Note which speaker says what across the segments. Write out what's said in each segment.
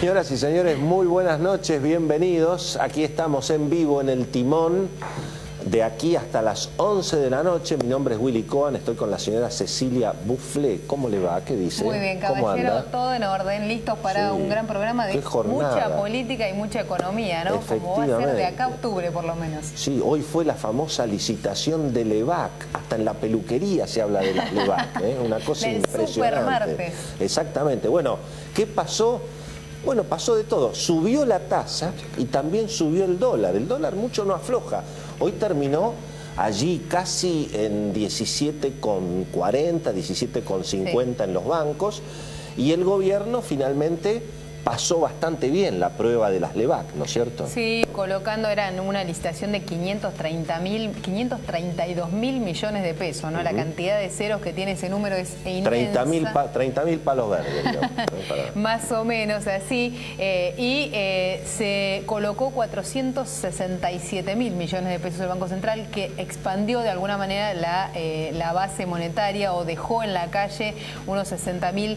Speaker 1: Señoras y señores, muy buenas noches, bienvenidos. Aquí estamos en vivo en el timón de aquí hasta las 11 de la noche. Mi nombre es Willy Cohen, estoy con la señora Cecilia Buffle. ¿Cómo le va? ¿Qué dice?
Speaker 2: Muy bien, caballero, todo en orden, listos para un gran programa de mucha política y mucha economía, ¿no? Como va a ser de acá a octubre, por lo menos.
Speaker 1: Sí, hoy fue la famosa licitación de Levac. Hasta en la peluquería se habla de las Levac, ¿eh? Una cosa impresionante. Exactamente. Bueno, ¿qué pasó? Bueno, pasó de todo. Subió la tasa y también subió el dólar. El dólar mucho no afloja. Hoy terminó allí casi en 17,40, 17,50 en los bancos y el gobierno finalmente pasó bastante bien la prueba de las LEVAC, ¿no es cierto?
Speaker 2: Sí, colocando, era en una licitación de 530 mil, 532 mil millones de pesos, ¿no? La cantidad de ceros que tiene ese número es inmensa.
Speaker 1: 30 mil palos verdes.
Speaker 2: Más o menos así. Eh, y eh, se colocó 467 mil millones de pesos el Banco Central, que expandió de alguna manera la, eh, la base monetaria o dejó en la calle unos 60 mil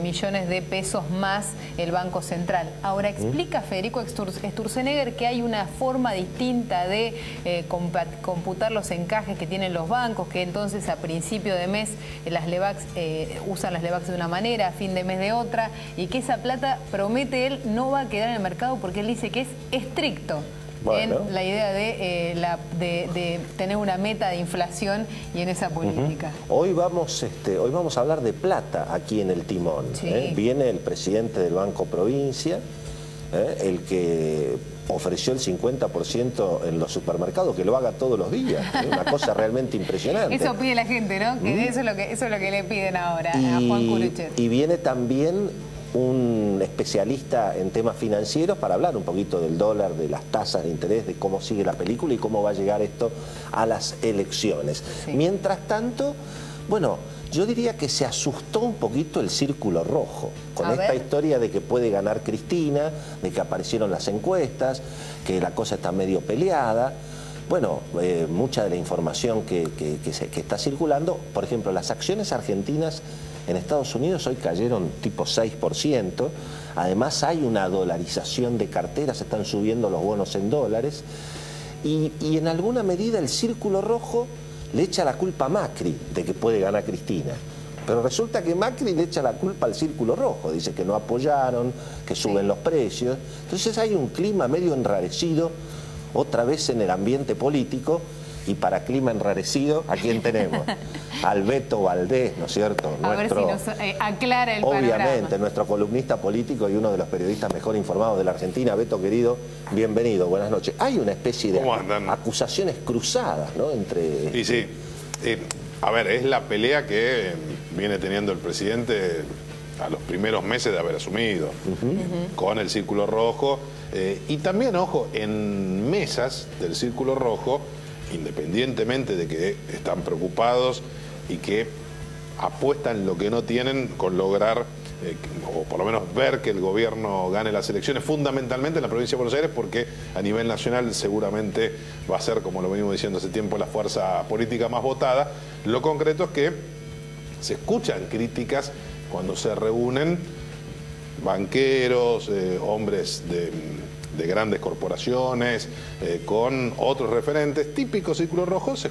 Speaker 2: millones de pesos más el Banco Central. Ahora, explica Federico Sturzenegger que hay una forma distinta de eh, computar los encajes que tienen los bancos, que entonces a principio de mes eh, las LEVAX eh, usan las LEVAX de una manera, a fin de mes de otra, y que esa plata, promete él, no va a quedar en el mercado porque él dice que es estricto. En la idea de, de, tener una meta de inflación y en esa política.
Speaker 1: Hoy, vamos, este, hoy vamos a hablar de plata aquí en el timón. Viene el presidente del Banco Provincia, el que ofreció el 50% en los supermercados, que lo haga todos los días. Es una cosa realmente impresionante.
Speaker 2: Eso pide la gente, ¿no? Que ¿Mm? eso, es lo que, eso es lo que le piden ahora a Juan Curuchet.
Speaker 1: Y viene también un especialista en temas financieros para hablar un poquito del dólar, de las tasas de interés, de cómo sigue la película y cómo va a llegar esto a las elecciones. Mientras tanto, bueno, yo diría que se asustó un poquito el círculo rojo con esta historia de que puede ganar Cristina, de que aparecieron las encuestas, que la cosa está medio peleada. Bueno, eh, mucha de la información que, está circulando, por ejemplo, las acciones argentinas en Estados Unidos hoy cayeron tipo 6%, además hay una dolarización de carteras, están subiendo los bonos en dólares, y en alguna medida el círculo rojo le echa la culpa a Macri de que puede ganar Cristina. Pero resulta que Macri le echa la culpa al círculo rojo, dice que no apoyaron, que suben los precios. Entonces hay un clima medio enrarecido otra vez en el ambiente político y para clima enrarecido, ¿a quién tenemos? Al Beto Valdés, ¿no es cierto?
Speaker 2: A ver si nos eh, aclara el
Speaker 1: Obviamente, nuestro columnista político y uno de los periodistas mejor informados de la Argentina. Beto, querido, bienvenido, buenas noches. Hay una especie de acusaciones cruzadas, ¿no? Entre...
Speaker 3: Sí, sí. Eh, a ver, es la pelea que viene teniendo el presidente a los primeros meses de haber asumido, con el Círculo Rojo. Eh, y también, ojo, en mesas del Círculo Rojo independientemente de que están preocupados y que apuestan lo que no tienen con lograr, eh, o por lo menos ver que el gobierno gane las elecciones, fundamentalmente en la provincia de Buenos Aires, porque a nivel nacional seguramente va a ser, como lo venimos diciendo hace tiempo, la fuerza política más votada. Lo concreto es que se escuchan críticas cuando se reúnen banqueros, eh, hombres de de grandes corporaciones, eh, con otros referentes, típicos círculos rojos,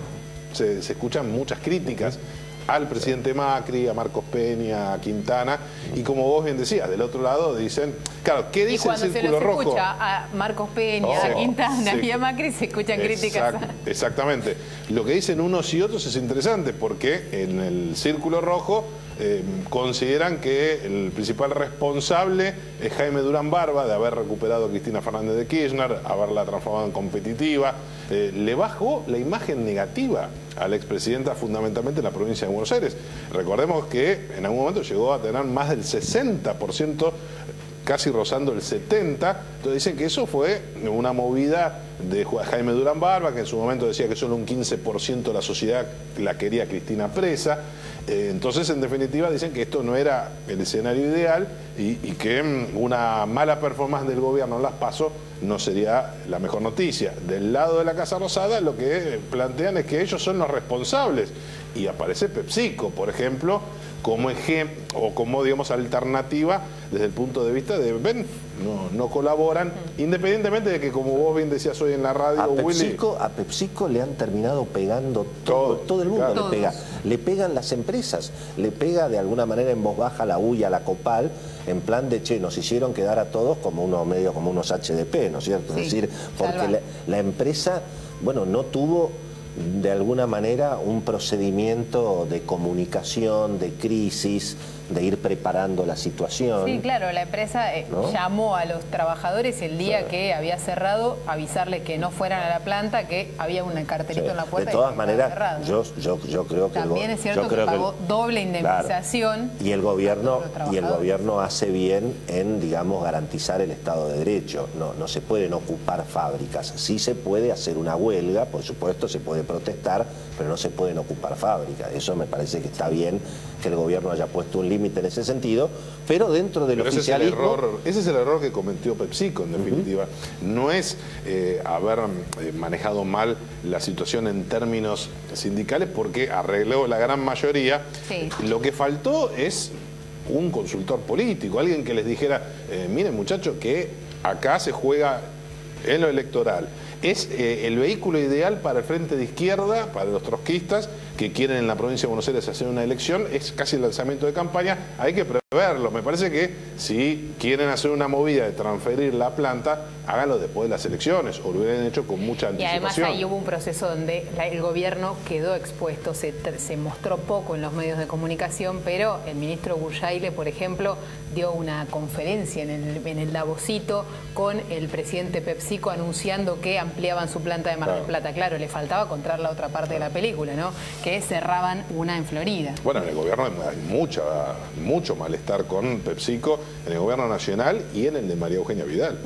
Speaker 3: se, escuchan muchas críticas al presidente Macri, a Marcos Peña, a Quintana, y como vos bien decías, del otro lado dicen, claro, ¿qué dice el Círculo Rojo?
Speaker 2: se escucha a Marcos Peña, a oh, Quintana y a Macri, se escuchan críticas.
Speaker 3: Exactamente. Lo que dicen unos y otros es interesante, porque en el Círculo Rojo eh, consideran que el principal responsable es Jaime Durán Barba de haber recuperado a Cristina Fernández de Kirchner, haberla transformado en competitiva. Eh, le bajó la imagen negativa a la expresidenta fundamentalmente en la provincia de Buenos Aires. Recordemos que en algún momento llegó a tener más del 60% casi rozando el 70. Entonces dicen que eso fue una movida de Jaime Durán Barba, que en su momento decía que solo un 15% de la sociedad la quería Cristina presa. Eh, entonces, en definitiva, dicen que esto no era el escenario ideal y, que mm, una mala performance del gobierno en las PASO no sería la mejor noticia. Del lado de la Casa Rosada lo que plantean es que ellos son los responsables y aparece PepsiCo, por ejemplo, como ejemplo o como digamos alternativa desde el punto de vista de ven, no, colaboran, independientemente de que como vos bien decías hoy en la radio,
Speaker 1: a PepsiCo, a PepsiCo le han terminado pegando todo, todo, el mundo le pega, le pegan las empresas, le pega de alguna manera en voz baja la UIA, la Copal, en plan de che, nos hicieron quedar a todos como unos medios, como unos HDP, ¿no es cierto? es decir, porque la empresa, bueno, no tuvo de alguna manera un procedimiento de comunicación, de crisis, de ir preparando la situación.
Speaker 2: Sí, claro, la empresa eh, llamó a los trabajadores el día que había cerrado, avisarles que no fueran a la planta, que había un cartelito en la puerta.
Speaker 1: De todas maneras, yo, yo, yo, creo que...
Speaker 2: También es cierto que pagó doble indemnización.
Speaker 1: y, el gobierno, y el gobierno hace bien en, digamos, garantizar el Estado de Derecho. No, no se pueden ocupar fábricas. Sí se puede hacer una huelga, por supuesto, se puede protestar, pero no se pueden ocupar fábricas. Eso me parece que está bien que el gobierno haya puesto un límite en ese sentido, pero dentro del oficialismo...
Speaker 3: Ese es, el error, ese es el error que cometió PepsiCo, en definitiva. No es eh, haber eh, manejado mal la situación en términos sindicales, porque arregló la gran mayoría. Lo que faltó es un consultor político, alguien que les dijera, eh, miren muchachos, que acá se juega en lo electoral. Es el vehículo ideal para el frente de izquierda, para los trotskistas, que quieren en la provincia de Buenos Aires hacer una elección, es casi el lanzamiento de campaña, hay que preverlo. Me parece que si quieren hacer una movida de transferir la planta, háganlo después de las elecciones, o lo hubieran hecho con mucha anticipación.
Speaker 2: Y además ahí hubo un proceso donde el gobierno quedó expuesto, se, mostró poco en los medios de comunicación, pero el ministro Buyaile, por ejemplo, dio una conferencia en el, en el Davosito con el presidente PepsiCo anunciando que ampliaban su planta de Mar del Plata. Claro, le faltaba contar la otra parte de la película, ¿no? que cerraban una en Florida.
Speaker 3: Bueno, en el gobierno hay mucha, mucho malestar con PepsiCo, en el gobierno nacional y en el de María Eugenia Vidal.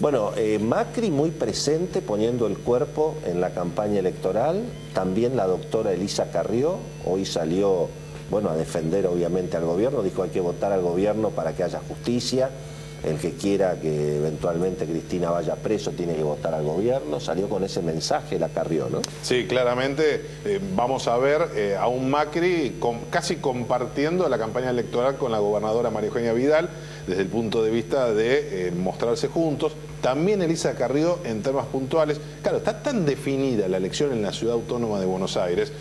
Speaker 1: Bueno, eh, Macri muy presente poniendo el cuerpo en la campaña electoral, también la doctora Elisa Carrió, hoy salió bueno, a defender obviamente al gobierno, dijo hay que votar al gobierno para que haya justicia el que quiera que eventualmente Cristina vaya preso tiene que votar al gobierno, salió con ese mensaje, la carrió, ¿no?
Speaker 3: Sí, claramente eh, vamos a ver eh, a un Macri casi compartiendo la campaña electoral con la gobernadora María Eugenia Vidal desde el punto de vista de eh, mostrarse juntos. También Elisa Carrió en temas puntuales. Claro, está tan definida la elección en la ciudad autónoma de Buenos Aires,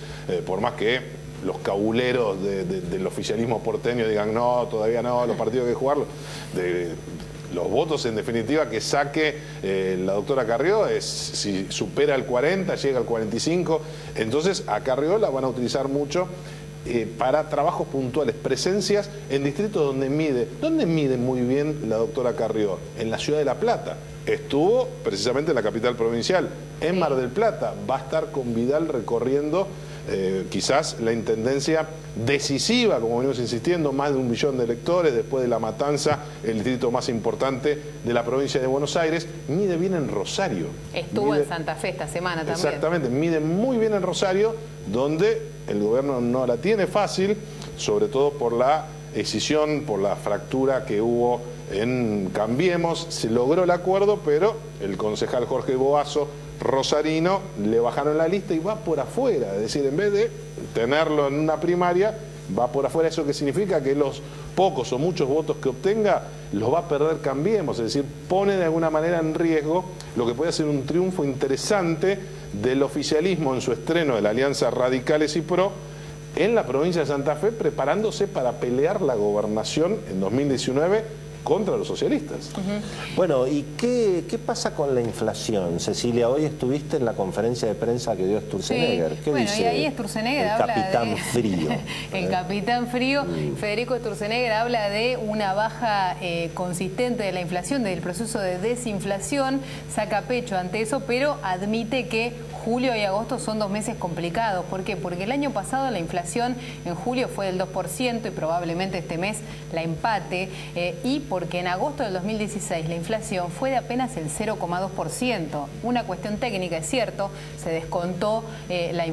Speaker 3: por más que los cabuleros del oficialismo porteño digan no, todavía no, los partidos hay que jugarlo. De, los votos en definitiva que saque eh, la doctora Carrió es si supera el 40, llega al 45, entonces a Carrió la van a utilizar mucho eh, para trabajos puntuales, presencias en distritos donde mide. ¿Dónde mide muy bien la doctora Carrió? En la ciudad de La Plata. Estuvo precisamente en la capital provincial, en Mar del Plata. Va a estar con Vidal recorriendo eh, quizás la intendencia decisiva, como venimos insistiendo, más de un millón de electores, después de La Matanza, el distrito más importante de la provincia de Buenos Aires, mide bien en Rosario.
Speaker 2: Estuvo en Santa Fe esta semana también.
Speaker 3: Exactamente, mide muy bien en Rosario, donde el gobierno no la tiene fácil, sobre todo por la decisión, por la fractura que hubo en Cambiemos, se logró el acuerdo, pero el concejal Jorge Boazo Rosarino le bajaron la lista y va por afuera, es decir, en vez de tenerlo en una primaria, va por afuera. ¿Eso que significa? Que los pocos o muchos votos que obtenga los va a perder Cambiemos, es decir, pone de alguna manera en riesgo lo que puede ser un triunfo interesante del oficialismo en su estreno de la Alianza Radicales y PRO en la provincia de Santa Fe, preparándose para pelear la gobernación en 2019 contra los socialistas.
Speaker 1: Bueno, ¿y qué, pasa con la inflación? Cecilia, hoy estuviste en la conferencia de prensa que dio Sturzenegger.
Speaker 2: ¿Qué bueno, y ahí Sturzenegger
Speaker 1: el capitán frío.
Speaker 2: el capitán frío, Federico Sturzenegger habla de una baja eh, consistente de la inflación, del proceso de desinflación, saca pecho ante eso, pero admite que julio y agosto son dos meses complicados. ¿Por qué? Porque el año pasado la inflación en julio fue del 2% y probablemente este mes la empate. Eh, y porque en agosto del 2016 la inflación fue de apenas el 0,2%. Una cuestión técnica, es cierto, se descontó, eh, la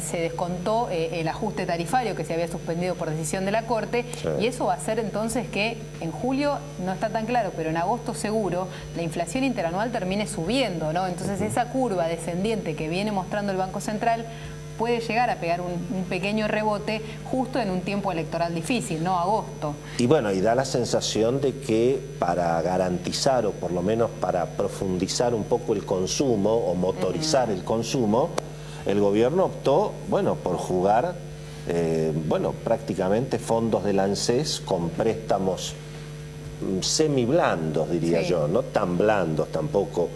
Speaker 2: se descontó eh, el ajuste tarifario que se había suspendido por decisión de la Corte y eso va a hacer entonces que en julio no está tan claro, pero en agosto seguro la inflación interanual termine subiendo, ¿no? Entonces esa curva descendiente que viene mostrando el Banco Central puede llegar a pegar un, pequeño rebote justo en un tiempo electoral difícil, no agosto.
Speaker 1: Y bueno, y da la sensación de que para garantizar o por lo menos para profundizar un poco el consumo o motorizar el consumo, el gobierno optó, bueno, por jugar, eh, bueno, prácticamente fondos del ANSES con préstamos mm, semiblandos, diría yo, no tan blandos tampoco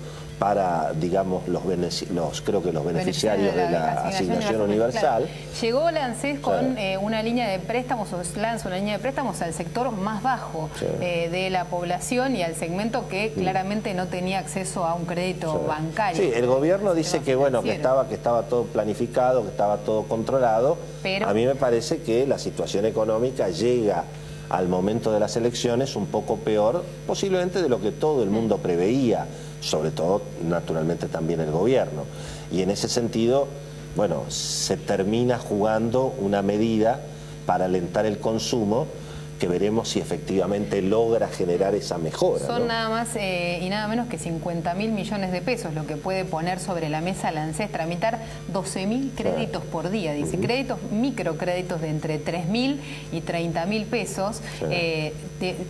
Speaker 1: para, digamos, los, los creo que los beneficiarios de la, asignación, universal.
Speaker 2: Llegó la ANSES con eh, una línea de préstamos, o lanza una línea de préstamos al sector más bajo eh, de la población y al segmento que claramente no tenía acceso a un crédito bancario.
Speaker 1: Sí, el gobierno dice que, bueno, que estaba, que estaba todo planificado, que estaba todo controlado. Pero... A mí me parece que la situación económica llega al momento de las elecciones un poco peor, posiblemente de lo que todo el mundo preveía sobre todo naturalmente también el gobierno. Y en ese sentido, bueno, se termina jugando una medida para alentar el consumo que veremos si efectivamente logra generar esa mejora.
Speaker 2: Son nada más eh, y nada menos que 50 mil millones de pesos lo que puede poner sobre la mesa la ANSES, tramitar 12 mil créditos por día, dice, créditos, microcréditos de entre 3 mil y 30 mil pesos, eh,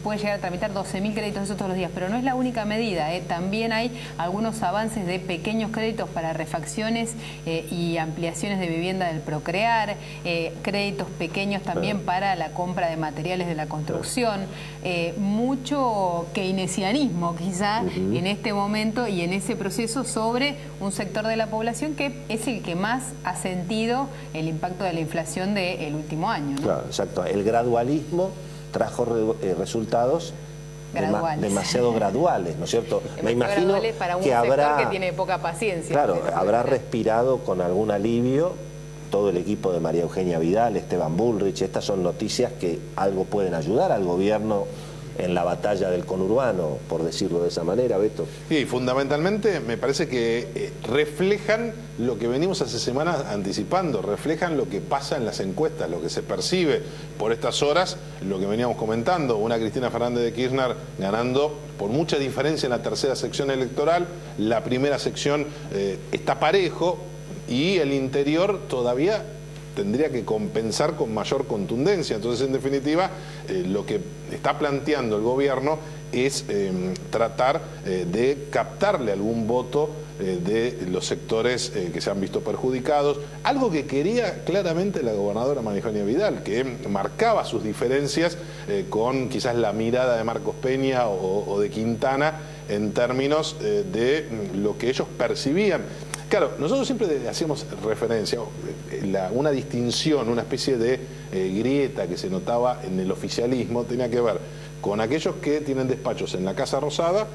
Speaker 2: puede llegar a tramitar 12 mil créditos esos todos los días, pero no es la única medida, eh. también hay algunos avances de pequeños créditos para refacciones y ampliaciones de vivienda del Procrear, créditos pequeños también para la compra de materiales de la construcción, eh, mucho keynesianismo quizá en este momento y en ese proceso sobre un sector de la población que es el que más ha sentido el impacto de la inflación del último año.
Speaker 1: Claro, exacto. El gradualismo trajo eh, resultados demasiado graduales, ¿no es cierto?
Speaker 2: Me imagino para un que habrá que tiene poca paciencia.
Speaker 1: Claro, habrá respirado con algún alivio todo el equipo de María Eugenia Vidal, Esteban Bullrich, estas son noticias que algo pueden ayudar al gobierno en la batalla del conurbano, por decirlo de esa manera, Beto.
Speaker 3: Sí, fundamentalmente me parece que eh, reflejan lo que venimos hace semanas anticipando, reflejan lo que pasa en las encuestas, lo que se percibe por estas horas, lo que veníamos comentando, una Cristina Fernández de Kirchner ganando por mucha diferencia en la tercera sección electoral, la primera sección eh, está parejo, y el interior todavía tendría que compensar con mayor contundencia. Entonces, en definitiva, eh, lo que está planteando el gobierno es em, tratar eh, de captarle algún voto eh, de los sectores que se han visto perjudicados. Algo que quería claramente la gobernadora María Vidal, que marcaba sus diferencias con quizás la mirada de Marcos Peña o de Quintana en términos de lo que ellos percibían. Claro, nosotros siempre hacíamos referencia, eh, una distinción, una especie de eh, grieta que se notaba en el oficialismo tenía que ver con aquellos que tienen despachos en la Casa Rosada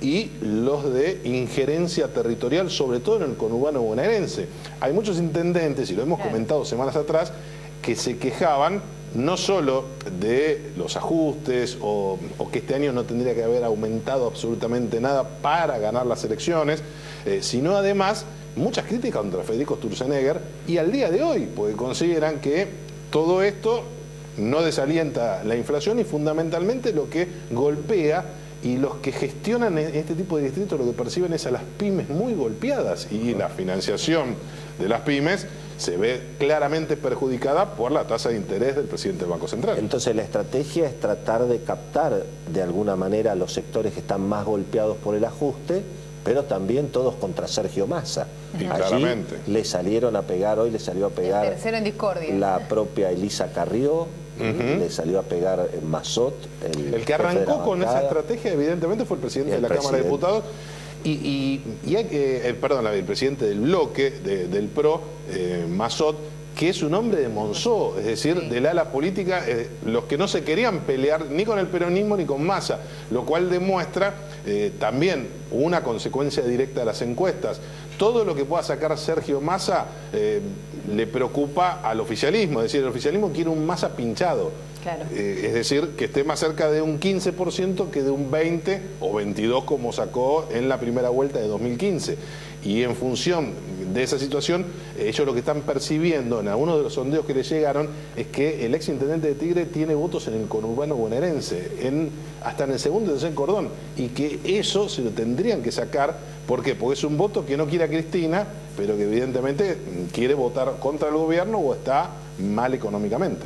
Speaker 3: y los de injerencia territorial, sobre todo en el conurbano bonaerense. Hay muchos intendentes, y lo hemos comentado semanas atrás, que se quejaban no solo de los ajustes o, que este año no tendría que haber aumentado absolutamente nada para ganar las elecciones, eh, sino además muchas críticas contra Federico Sturzenegger y al día de hoy, porque consideran que todo esto no desalienta la inflación y fundamentalmente lo que golpea y los que gestionan e-, este tipo de distritos lo que perciben es a las pymes muy golpeadas y la financiación de las pymes se ve claramente perjudicada por la tasa de interés del presidente del Banco Central.
Speaker 1: Entonces la estrategia es tratar de captar de alguna manera los sectores que están más golpeados por el ajuste pero también todos contra Sergio Massa. Allí le salieron a pegar, hoy le salió a pegar
Speaker 2: en discordia.
Speaker 1: la propia Elisa Carrió, le salió a pegar Mazot.
Speaker 3: El, que arrancó con esa estrategia evidentemente fue el presidente de la Cámara de Diputados y, que, eh, perdón, el presidente del bloque del PRO, eh, Mazot, que es un hombre de Monzó, es decir, del ala política, eh, los que no se querían pelear ni con el peronismo ni con Massa, lo cual demuestra eh, también una consecuencia directa de las encuestas. Todo lo que pueda sacar Sergio Massa eh, le preocupa al oficialismo, es decir, el oficialismo quiere un Massa pinchado. es decir, que esté más cerca de un 15% que de un 20 o 22 como sacó en la primera vuelta de 2015. Y en función de esa situación, ellos lo que están percibiendo en algunos de los sondeos que les llegaron es que el ex intendente de Tigre tiene votos en el conurbano bonaerense, en, hasta en el segundo y tercer cordón, y que eso se lo tendrían que sacar. ¿Por qué? Porque es un voto que no quiere a Cristina, pero que evidentemente quiere votar contra el gobierno o está mal económicamente.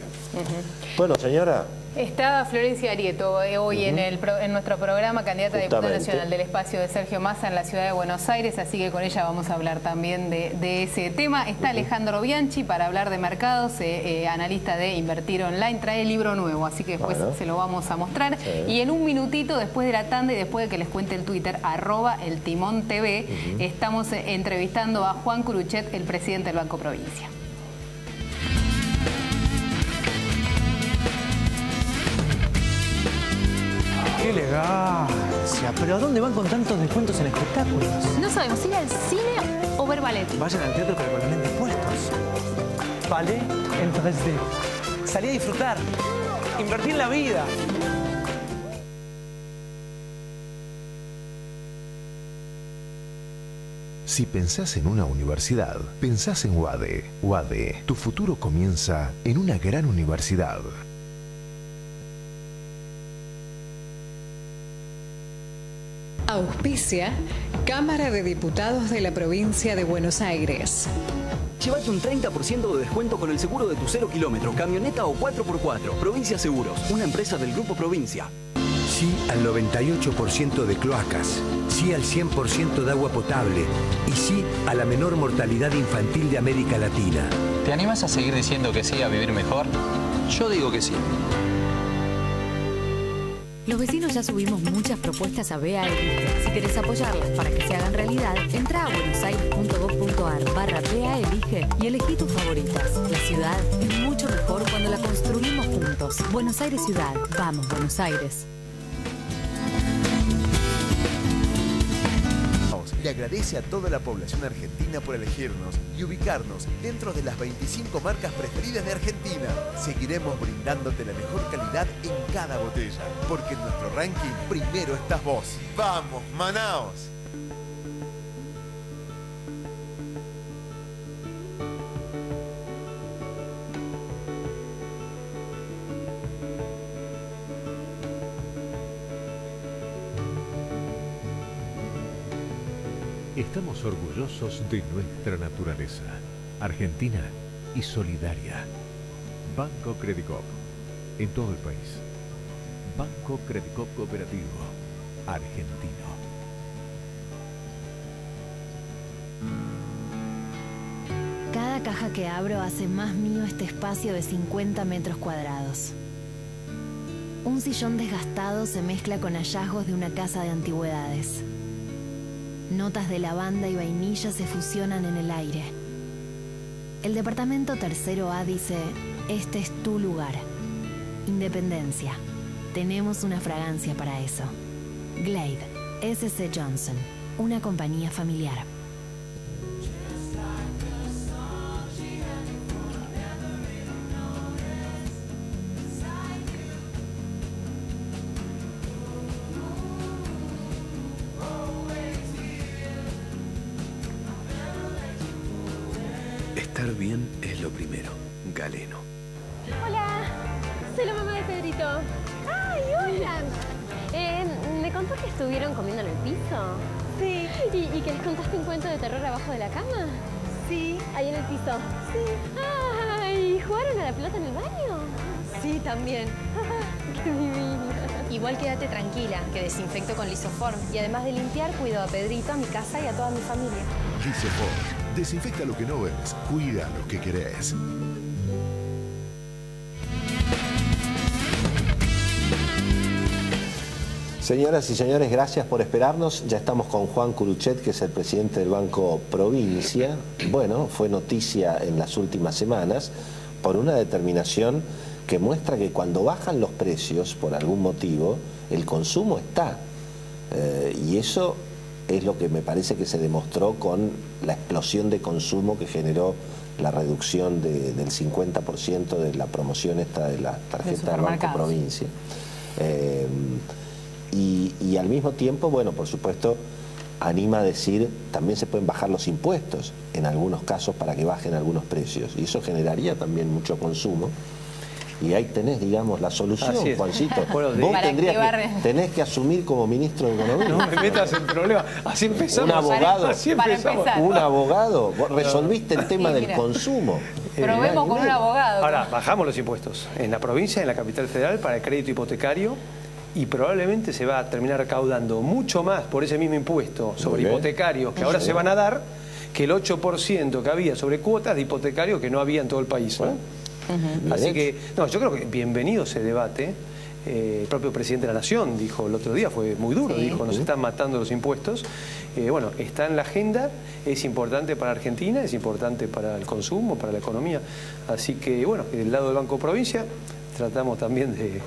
Speaker 1: Bueno, señora,
Speaker 2: Está Florencia Arieto eh, hoy en, el, en nuestro programa, candidata a diputada nacional del espacio de Sergio Massa en la ciudad de Buenos Aires, así que con ella vamos a hablar también de, ese tema. Está Alejandro Bianchi para hablar de mercados, eh, eh, analista de Invertir Online, trae el libro nuevo, así que después se lo vamos a mostrar. Y en un minutito, después de la tanda y después de que les cuente el Twitter, arroba el Timón TV, estamos entrevistando a Juan Curuchet, el presidente del Banco Provincia.
Speaker 4: ¡Qué elegancia! ¿Pero a dónde van con tantos descuentos en espectáculos?
Speaker 5: No sabemos, ir al cine o ver ballet.
Speaker 4: Vayan al teatro pero con los lentes puestos. Ballet en 3D. Salí a disfrutar. Invertir en la vida.
Speaker 6: Si pensás en una universidad, pensás en UADE. UADE, tu futuro comienza en una gran universidad.
Speaker 7: Auspicia Cámara de Diputados de la Provincia de Buenos Aires.
Speaker 8: Llévate un 30% de descuento con el seguro de tu cero kilómetro, camioneta o 4x4. Provincia Seguros, una empresa del Grupo Provincia.
Speaker 9: Sí al 98% de cloacas, sí al 100% de agua potable y sí a la menor mortalidad infantil de América Latina.
Speaker 10: ¿Te animas a seguir diciendo que sí a vivir mejor?
Speaker 8: Yo digo que sí.
Speaker 11: Los vecinos ya subimos muchas propuestas a BA Elige. Si querés apoyarlas para que se hagan realidad, entra a buenosaires.gov.ar barra y elegí tus favoritas. La ciudad es mucho mejor cuando la construimos juntos. Buenos Aires Ciudad. Vamos, Buenos Aires.
Speaker 12: Le agradece a toda la población argentina por elegirnos y ubicarnos dentro de las 25 marcas preferidas de Argentina. Seguiremos brindándote la mejor calidad en cada botella, porque en nuestro ranking primero estás vos. ¡Vamos, Manaos!
Speaker 6: Estamos orgullosos de nuestra naturaleza, argentina y solidaria. Banco Credicop, en todo el país. Banco Credicop Cooperativo, argentino.
Speaker 11: Cada caja que abro hace más mío este espacio de 50 metros cuadrados. Un sillón desgastado se mezcla con hallazgos de una casa de antigüedades. Notas de lavanda y vainilla se fusionan en el aire. El departamento tercero A dice, este es tu lugar. Independencia. Tenemos una fragancia para eso. Glade, SC Johnson, una compañía familiar.
Speaker 5: Igual quédate tranquila, que desinfecto con Lisoform. Y además de limpiar, cuido a Pedrito, a mi casa y a toda mi familia.
Speaker 6: Lisoform Desinfecta lo que no ves, cuida lo que querés.
Speaker 1: Señoras y señores, gracias por esperarnos. Ya estamos con Juan Curuchet, que es el presidente del Banco Provincia. Bueno, fue noticia en las últimas semanas por una determinación que muestra que cuando bajan los precios, por algún motivo, el consumo está. Eh, y eso es lo que me parece que se demostró con la explosión de consumo que generó la reducción del 50% de la promoción esta de la tarjeta del Banco Provincia. Eh, y, al mismo tiempo, bueno, por supuesto, anima a decir, también se pueden bajar los impuestos en algunos casos para que bajen algunos precios. Y eso generaría también mucho consumo. Y ahí tenés, digamos, la solución, Juancito. Vos tendrías que, tenés que asumir como ministro de Economía.
Speaker 13: No me metas en problema. Así empezamos.
Speaker 1: Un abogado, un abogado. Vos resolviste el tema del consumo.
Speaker 2: Probemos con un abogado.
Speaker 13: Ahora, bajamos los impuestos. En la provincia, en la capital federal, para el crédito hipotecario y probablemente se va a terminar recaudando mucho más por ese mismo impuesto sobre hipotecarios que ahora se van a dar que el 8% que había sobre cuotas de hipotecarios que no había en todo el país. Así que, no, yo creo que bienvenido ese debate. Eh, el propio presidente de la Nación dijo el otro día, fue muy duro, dijo, nos están matando los impuestos. Eh, bueno, está en la agenda, es importante para Argentina, es importante para el consumo, para la economía. Así que, bueno, del lado del Banco Provincia tratamos también de,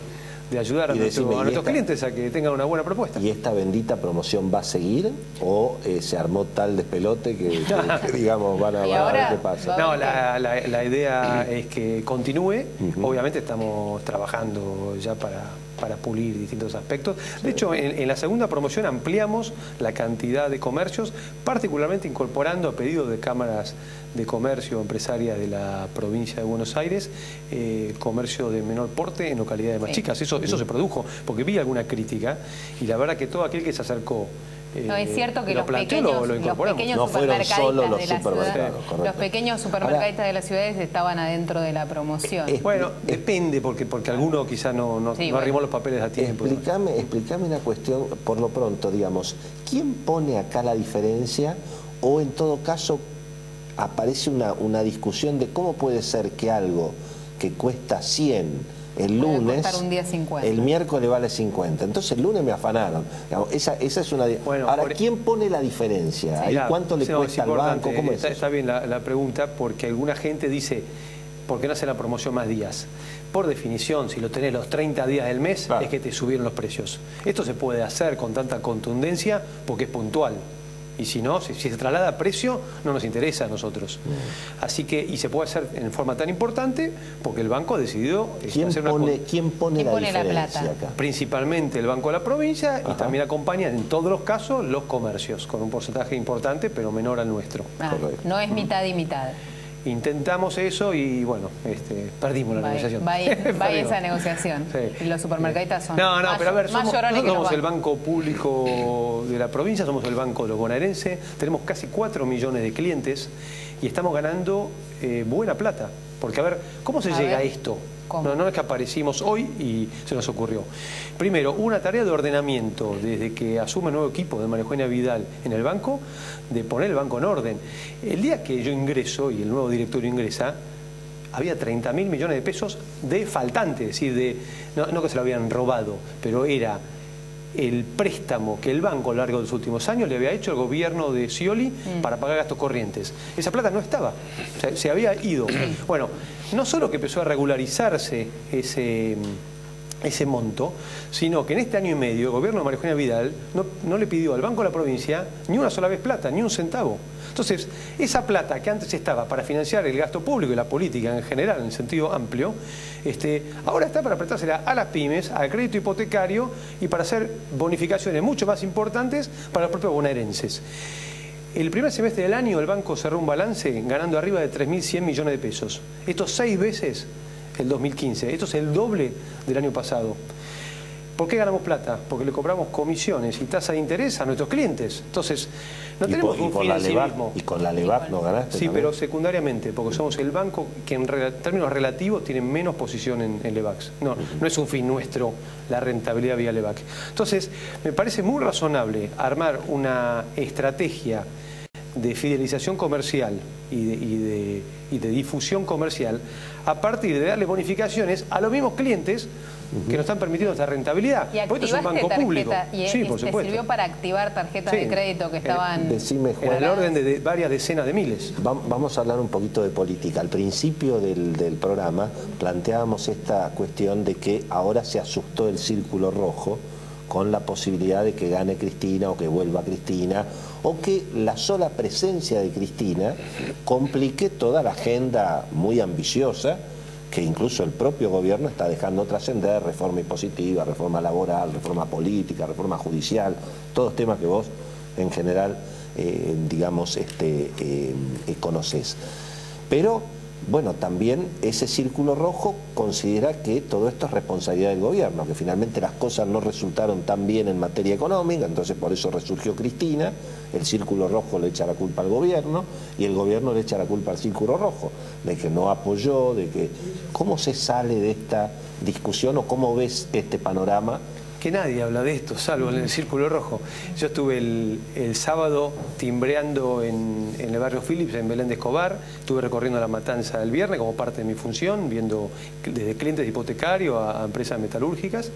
Speaker 13: de ayudar a, nuestros clientes a que tengan una buena propuesta.
Speaker 1: ¿Y esta bendita promoción va a seguir o eh, se armó tal despelote que, digamos van a, ver qué pasa?
Speaker 13: No, la, idea es que continúe. Obviamente estamos trabajando ya para para pulir distintos aspectos. De hecho, en, la segunda promoción ampliamos la cantidad de comercios, particularmente incorporando a pedido de cámaras de comercio empresarias de la provincia de Buenos Aires, eh, comercio de menor porte en localidades más chicas. Eso, eso se produjo, porque vi alguna crítica y la verdad que todo aquel que se acercó
Speaker 2: no, es cierto que los, pequeños, los pequeños, supermercadistas de la ciudad, los pequeños supermercadistas de las ciudades estaban adentro de la promoción.
Speaker 13: bueno, depende, porque porque alguno quizá no, no, arrimó los papeles a tiempo.
Speaker 1: Explícame, explícame una cuestión, por lo pronto, digamos, ¿quién pone acá la diferencia o en todo caso aparece una, una discusión de cómo puede ser que algo que cuesta 100 el lunes, el miércoles vale 50. Entonces el lunes me afanaron. esa, esa es una... Ahora, ¿quién pone la diferencia? ¿Cuánto le cuesta al banco? ¿Cómo
Speaker 13: está, está bien la, pregunta porque alguna gente dice, ¿por qué no hace la promoción más días? Por definición, si lo tenés los 30 días del mes, es que te subieron los precios. Esto se puede hacer con tanta contundencia porque es puntual y si no, si, se traslada a precio, no nos interesa a nosotros. Mm. Así que, y se puede hacer en forma tan importante porque el banco ha decidido
Speaker 1: ¿Quién hacer pone, ¿Quién pone, la, plata? Acá?
Speaker 13: Principalmente el Banco de la Provincia y también acompaña en todos los casos los comercios, con un porcentaje importante pero menor al nuestro.
Speaker 2: Ah, no es mitad y mitad.
Speaker 13: Intentamos eso y bueno, este, perdimos la negociación.
Speaker 2: Vaya, esa negociación. Y los supermercadistas son
Speaker 13: No, no, pero a ver, somos, somos el banco público de la provincia, somos el banco de los bonaerenses, tenemos casi 4 millones de clientes y estamos ganando eh, buena plata. Porque a ver, ¿cómo se llega a esto? No, no es que aparecimos hoy y se nos ocurrió. Primero, una tarea de ordenamiento desde que asume el nuevo equipo de María Eugenia Vidal en el banco, de poner el banco en orden. El día que yo ingreso y el nuevo directorio ingresa, había 30 mil millones de pesos de faltante, es decir, de, no, no que se lo habían robado, pero era el préstamo que el banco a lo largo de los últimos años le había hecho el gobierno de Scioli mm. para pagar gastos corrientes. Esa plata no estaba, se había ido. Bueno, no solo que empezó a regularizarse ese ese monto, sino que en este año y medio el gobierno de María Eugenia Vidal no, no, le pidió al Banco de la Provincia ni una sola vez plata, ni un centavo. Entonces, esa plata que antes estaba para financiar el gasto público y la política en general, en sentido amplio, este, ahora está para prestársela a las pymes, al crédito hipotecario y para hacer bonificaciones mucho más importantes para los propios bonaerenses. El primer semestre del año el banco cerró un balance ganando arriba de 3.100 millones de pesos. Estos seis veces el 2015. Esto es el doble del año pasado. ¿Por qué ganamos plata? Porque le cobramos comisiones y tasa de interés a nuestros clientes. Entonces, no tenemos un financiamismo.
Speaker 1: y con la LEVAC no ganaste.
Speaker 13: Sí, pero secundariamente, porque somos el banco que en términos relativos tiene menos posición en, en LEVAX. No, no es un fin nuestro la rentabilidad vía LEVAC. Entonces, me parece muy razonable armar una estrategia de fidelización comercial y de, difusión comercial a partir de darle bonificaciones a los mismos clientes que nos están permitiendo esta rentabilidad.
Speaker 2: ¿Y
Speaker 13: Porque esto es un banco
Speaker 2: tarjeta,
Speaker 13: público.
Speaker 2: Y,
Speaker 13: sí,
Speaker 2: y
Speaker 13: por
Speaker 2: te
Speaker 13: supuesto.
Speaker 2: sirvió para activar tarjetas
Speaker 13: Sí.
Speaker 2: de crédito que estaban...
Speaker 1: Decime,
Speaker 13: En el orden de, de varias decenas de miles.
Speaker 1: Va- Vamos a hablar un poquito de política. Al principio del, del programa planteábamos esta cuestión de que ahora se asustó el círculo rojo con la posibilidad de que gane Cristina o que vuelva Cristina o que la sola presencia de Cristina complique toda la agenda muy ambiciosa que incluso el propio gobierno está dejando trascender, reforma impositiva, reforma laboral, reforma política, reforma judicial, todos temas que vos en general, eh, digamos, este, eh, eh, conoces. Pero, bueno, también ese círculo rojo considera que todo esto es responsabilidad del gobierno, que finalmente las cosas no resultaron tan bien en materia económica, entonces por eso resurgió Cristina, el círculo rojo le echa la culpa al gobierno y el gobierno le echa la culpa al círculo rojo, de que no apoyó, de que... ¿Cómo se sale de esta discusión o cómo ves este panorama?
Speaker 13: Que nadie habla de esto, salvo en el Círculo Rojo. Yo estuve el, el sábado timbreando en, en el barrio Phillips, en Belén de Escobar, estuve recorriendo la matanza el viernes como parte de mi función, viendo desde clientes de hipotecario a, a empresas metalúrgicas.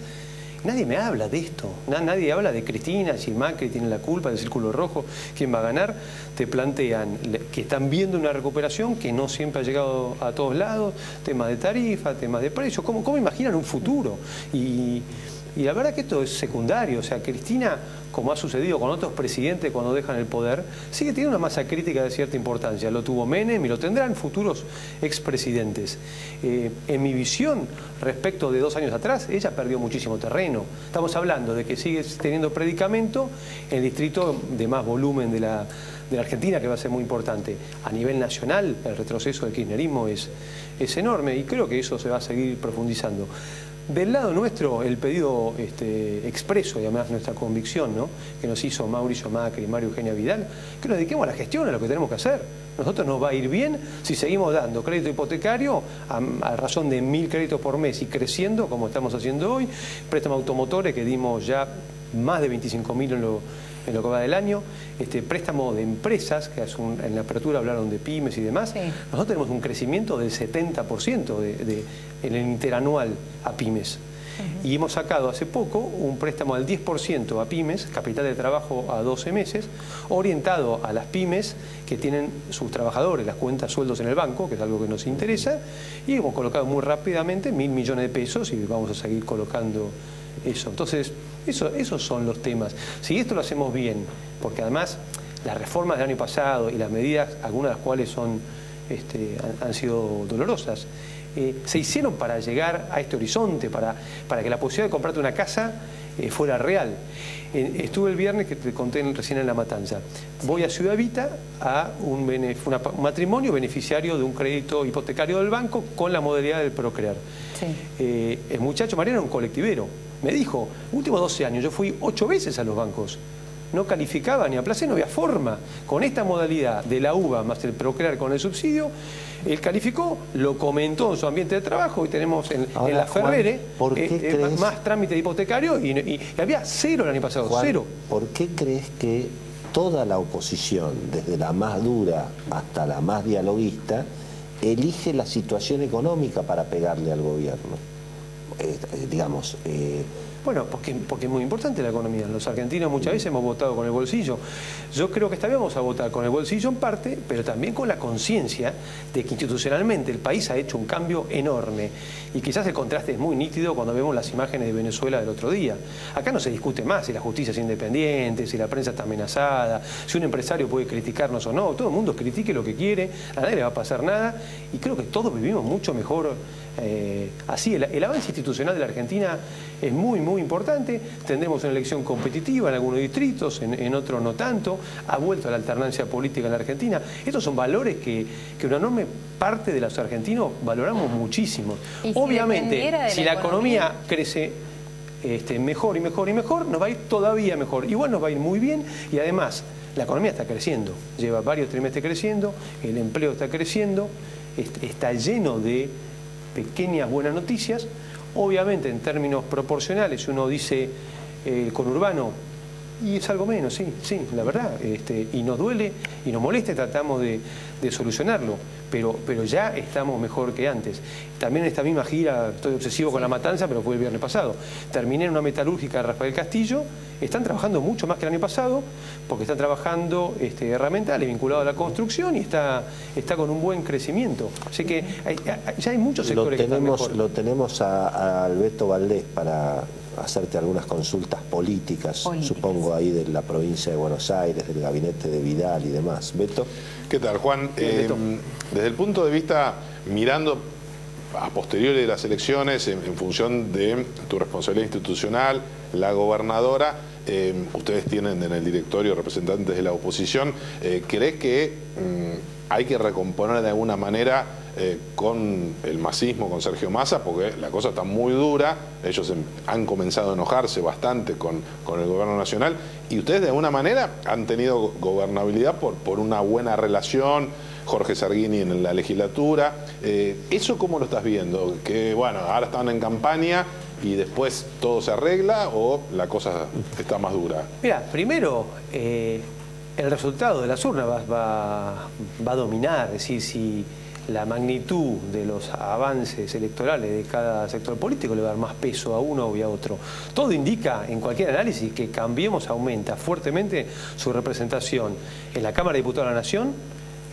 Speaker 13: Nadie me habla de esto, Na- nadie habla de Cristina, si Macri tiene la culpa del Círculo Rojo, quién va a ganar. Te plantean que están viendo una recuperación que no siempre ha llegado a todos lados, temas de tarifa, temas de precios, ¿cómo, cómo imaginan un futuro? Y, y la verdad que esto es secundario, o sea, Cristina, como ha sucedido con otros presidentes cuando dejan el poder, sigue teniendo una masa crítica de cierta importancia. Lo tuvo Menem y lo tendrán futuros expresidentes. Eh, en mi visión, respecto de dos años atrás, ella perdió muchísimo terreno. Estamos hablando de que sigue teniendo predicamento en el distrito de más volumen de la, de la Argentina, que va a ser muy importante. A nivel nacional, el retroceso del kirchnerismo es, es enorme y creo que eso se va a seguir profundizando. Del lado nuestro, el pedido este, expreso y además nuestra convicción ¿no? que nos hizo Mauricio Macri y Mario Eugenia Vidal, que nos dediquemos a la gestión, a lo que tenemos que hacer. Nosotros nos va a ir bien si seguimos dando crédito hipotecario a, razón de mil créditos por mes y creciendo como estamos haciendo hoy, préstamo automotores que dimos ya más de 25 mil en lo, en lo que va del año, este, préstamo de empresas, que es un- en la apertura hablaron de pymes y demás, nosotros tenemos un crecimiento del 70% de, de- en el interanual a pymes. Y hemos sacado hace poco un préstamo al 10% a pymes, capital de trabajo a 12 meses, orientado a las pymes que tienen sus trabajadores, las cuentas sueldos en el banco, que es algo que nos interesa, y hemos colocado muy rápidamente mil millones de pesos y vamos a seguir colocando eso. Entonces, eso, esos son los temas. Si esto lo hacemos bien, porque además las reformas del año pasado y las medidas, algunas de las cuales son, este, han, han sido dolorosas, eh, se hicieron para llegar a este horizonte, para, para que la posibilidad de comprarte una casa eh, fuera real. Eh, estuve el viernes, que te conté recién en La Matanza. Voy a Ciudad Vita a un, bene- una- un matrimonio beneficiario de un crédito hipotecario del banco con la modalidad del Procrear. Eh, el muchacho Mariano era un colectivero. Me dijo, últimos 12 años, yo fui ocho veces a los bancos. No calificaba ni a placer, no había forma. Con esta modalidad de la UVA más el Procrear con el subsidio, él calificó, lo comentó en su ambiente de trabajo y tenemos en,
Speaker 1: Ahora,
Speaker 13: en la Ferrere
Speaker 1: ¿por qué
Speaker 13: eh, eh,
Speaker 1: crees-
Speaker 13: más trámite hipotecario y, y- y había cero el año pasado,
Speaker 1: Juan,
Speaker 13: cero.
Speaker 1: ¿Por qué crees que toda la oposición, desde la más dura hasta la más dialoguista, elige la situación económica para pegarle al gobierno? Eh, eh, digamos, eh,
Speaker 13: Bueno, porque, porque es muy importante la economía. Los argentinos muchas veces hemos votado con el bolsillo. Yo creo que esta vez vamos a votar con el bolsillo en parte, pero también con la conciencia de que institucionalmente el país ha hecho un cambio enorme. Y quizás el contraste es muy nítido cuando vemos las imágenes de Venezuela del otro día. Acá no se discute más si la justicia es independiente, si la prensa está amenazada, si un empresario puede criticarnos o no. Todo el mundo critique lo que quiere, a nadie le va a pasar nada. Y creo que todos vivimos mucho mejor eh, así. El, el avance institucional de la Argentina es muy, muy importante. Tendremos una elección competitiva en algunos distritos, en, en otros no tanto. Ha vuelto a la alternancia política en la Argentina. Estos son valores que, que una enorme parte de los argentinos valoramos muchísimo.
Speaker 2: Si
Speaker 13: Obviamente, si
Speaker 2: la
Speaker 13: economía crece este, mejor y mejor y mejor, nos va a ir todavía mejor. Igual nos va a ir muy bien y además la economía está creciendo, lleva varios trimestres creciendo, el empleo está creciendo, est- está lleno de pequeñas buenas noticias. Obviamente en términos proporcionales, uno dice eh, el conurbano Y es algo menos, sí, sí, la verdad. Este, y nos duele y nos molesta y tratamos de, solucionarlo. Pero, pero ya estamos mejor que antes. También en esta misma gira, estoy obsesivo con la matanza, pero fue el viernes pasado. Terminé en una metalúrgica de Rafael Castillo. Están trabajando mucho más que el año pasado, porque están trabajando este, herramientales vinculados a la construcción y está, está con un buen crecimiento. Así que ya hay muchos sectores
Speaker 1: lo tenemos,
Speaker 13: que están
Speaker 1: Lo tenemos a, Alberto Valdés para hacerte algunas consultas políticas, supongo, ahí de la provincia de Buenos Aires, del gabinete de Vidal y demás. Beto.
Speaker 3: ¿Qué tal, Juan? Eh, desde el punto de vista, mirando a posteriori de las elecciones, en, función de tu responsabilidad institucional, la gobernadora, eh, ustedes tienen en el directorio representantes de la oposición, eh, ¿crees que mm, hay que recomponer de alguna manera eh, con el masismo, con Sergio Massa, porque la cosa está muy dura, ellos em, han comenzado a enojarse bastante con, con el gobierno nacional y ustedes de alguna manera han tenido gobernabilidad por, por una buena relación, Jorge Sarguini en la legislatura. Eh, ¿Eso cómo lo estás viendo? Que bueno, ahora están en campaña y después todo se arregla o la cosa está más dura?
Speaker 13: Mira, primero, eh, el resultado de las urnas va, va, va a dominar, es decir, si la magnitud de los avances electorales de cada sector político le va a dar más peso a uno o a otro. Todo indica en cualquier análisis que Cambiemos aumenta fuertemente su representación en la Cámara de Diputados de la Nación,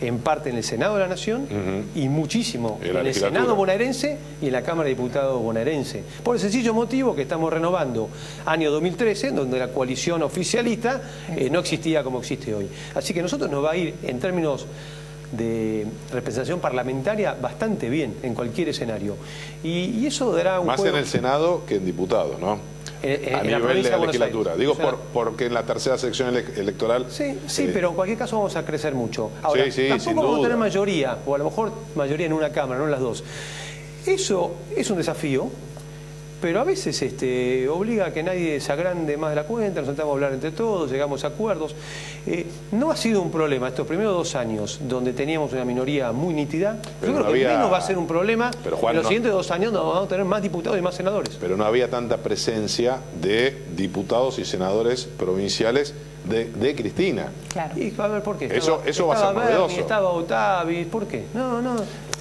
Speaker 13: en parte en el Senado de la Nación y muchísimo en, el Senado bonaerense y en la Cámara de Diputados bonaerense. Por el sencillo motivo que estamos renovando año 2013, donde la coalición oficialista eh, no existía como existe hoy. Así que nosotros nos va a ir en términos de representación parlamentaria bastante bien en cualquier escenario. Y, eso dará un
Speaker 3: Más en el Senado que en diputados, ¿no? a nivel de la legislatura. Digo, por, porque en la tercera sección electoral...
Speaker 13: Sí, sí, eh, pero en cualquier caso vamos a crecer mucho. Ahora, tampoco vamos a tener mayoría, o a lo mejor mayoría en una Cámara, no en las dos. Eso es un desafío, pero a veces este, obliga a que nadie se agrande más de la cuenta, nos sentamos a hablar entre todos, llegamos a acuerdos. Eh, no ha sido un problema estos primeros dos años, donde teníamos una minoría muy nítida. Yo creo que menos va a ser un problema. Pero en los siguientes dos años no, vamos a tener más diputados y más senadores.
Speaker 3: Pero no había tanta presencia de diputados y senadores provinciales de, Cristina.
Speaker 13: Claro. Y a ver por qué.
Speaker 3: eso, eso va a ser novedoso.
Speaker 13: estaba Otavi, ¿por qué? No, no.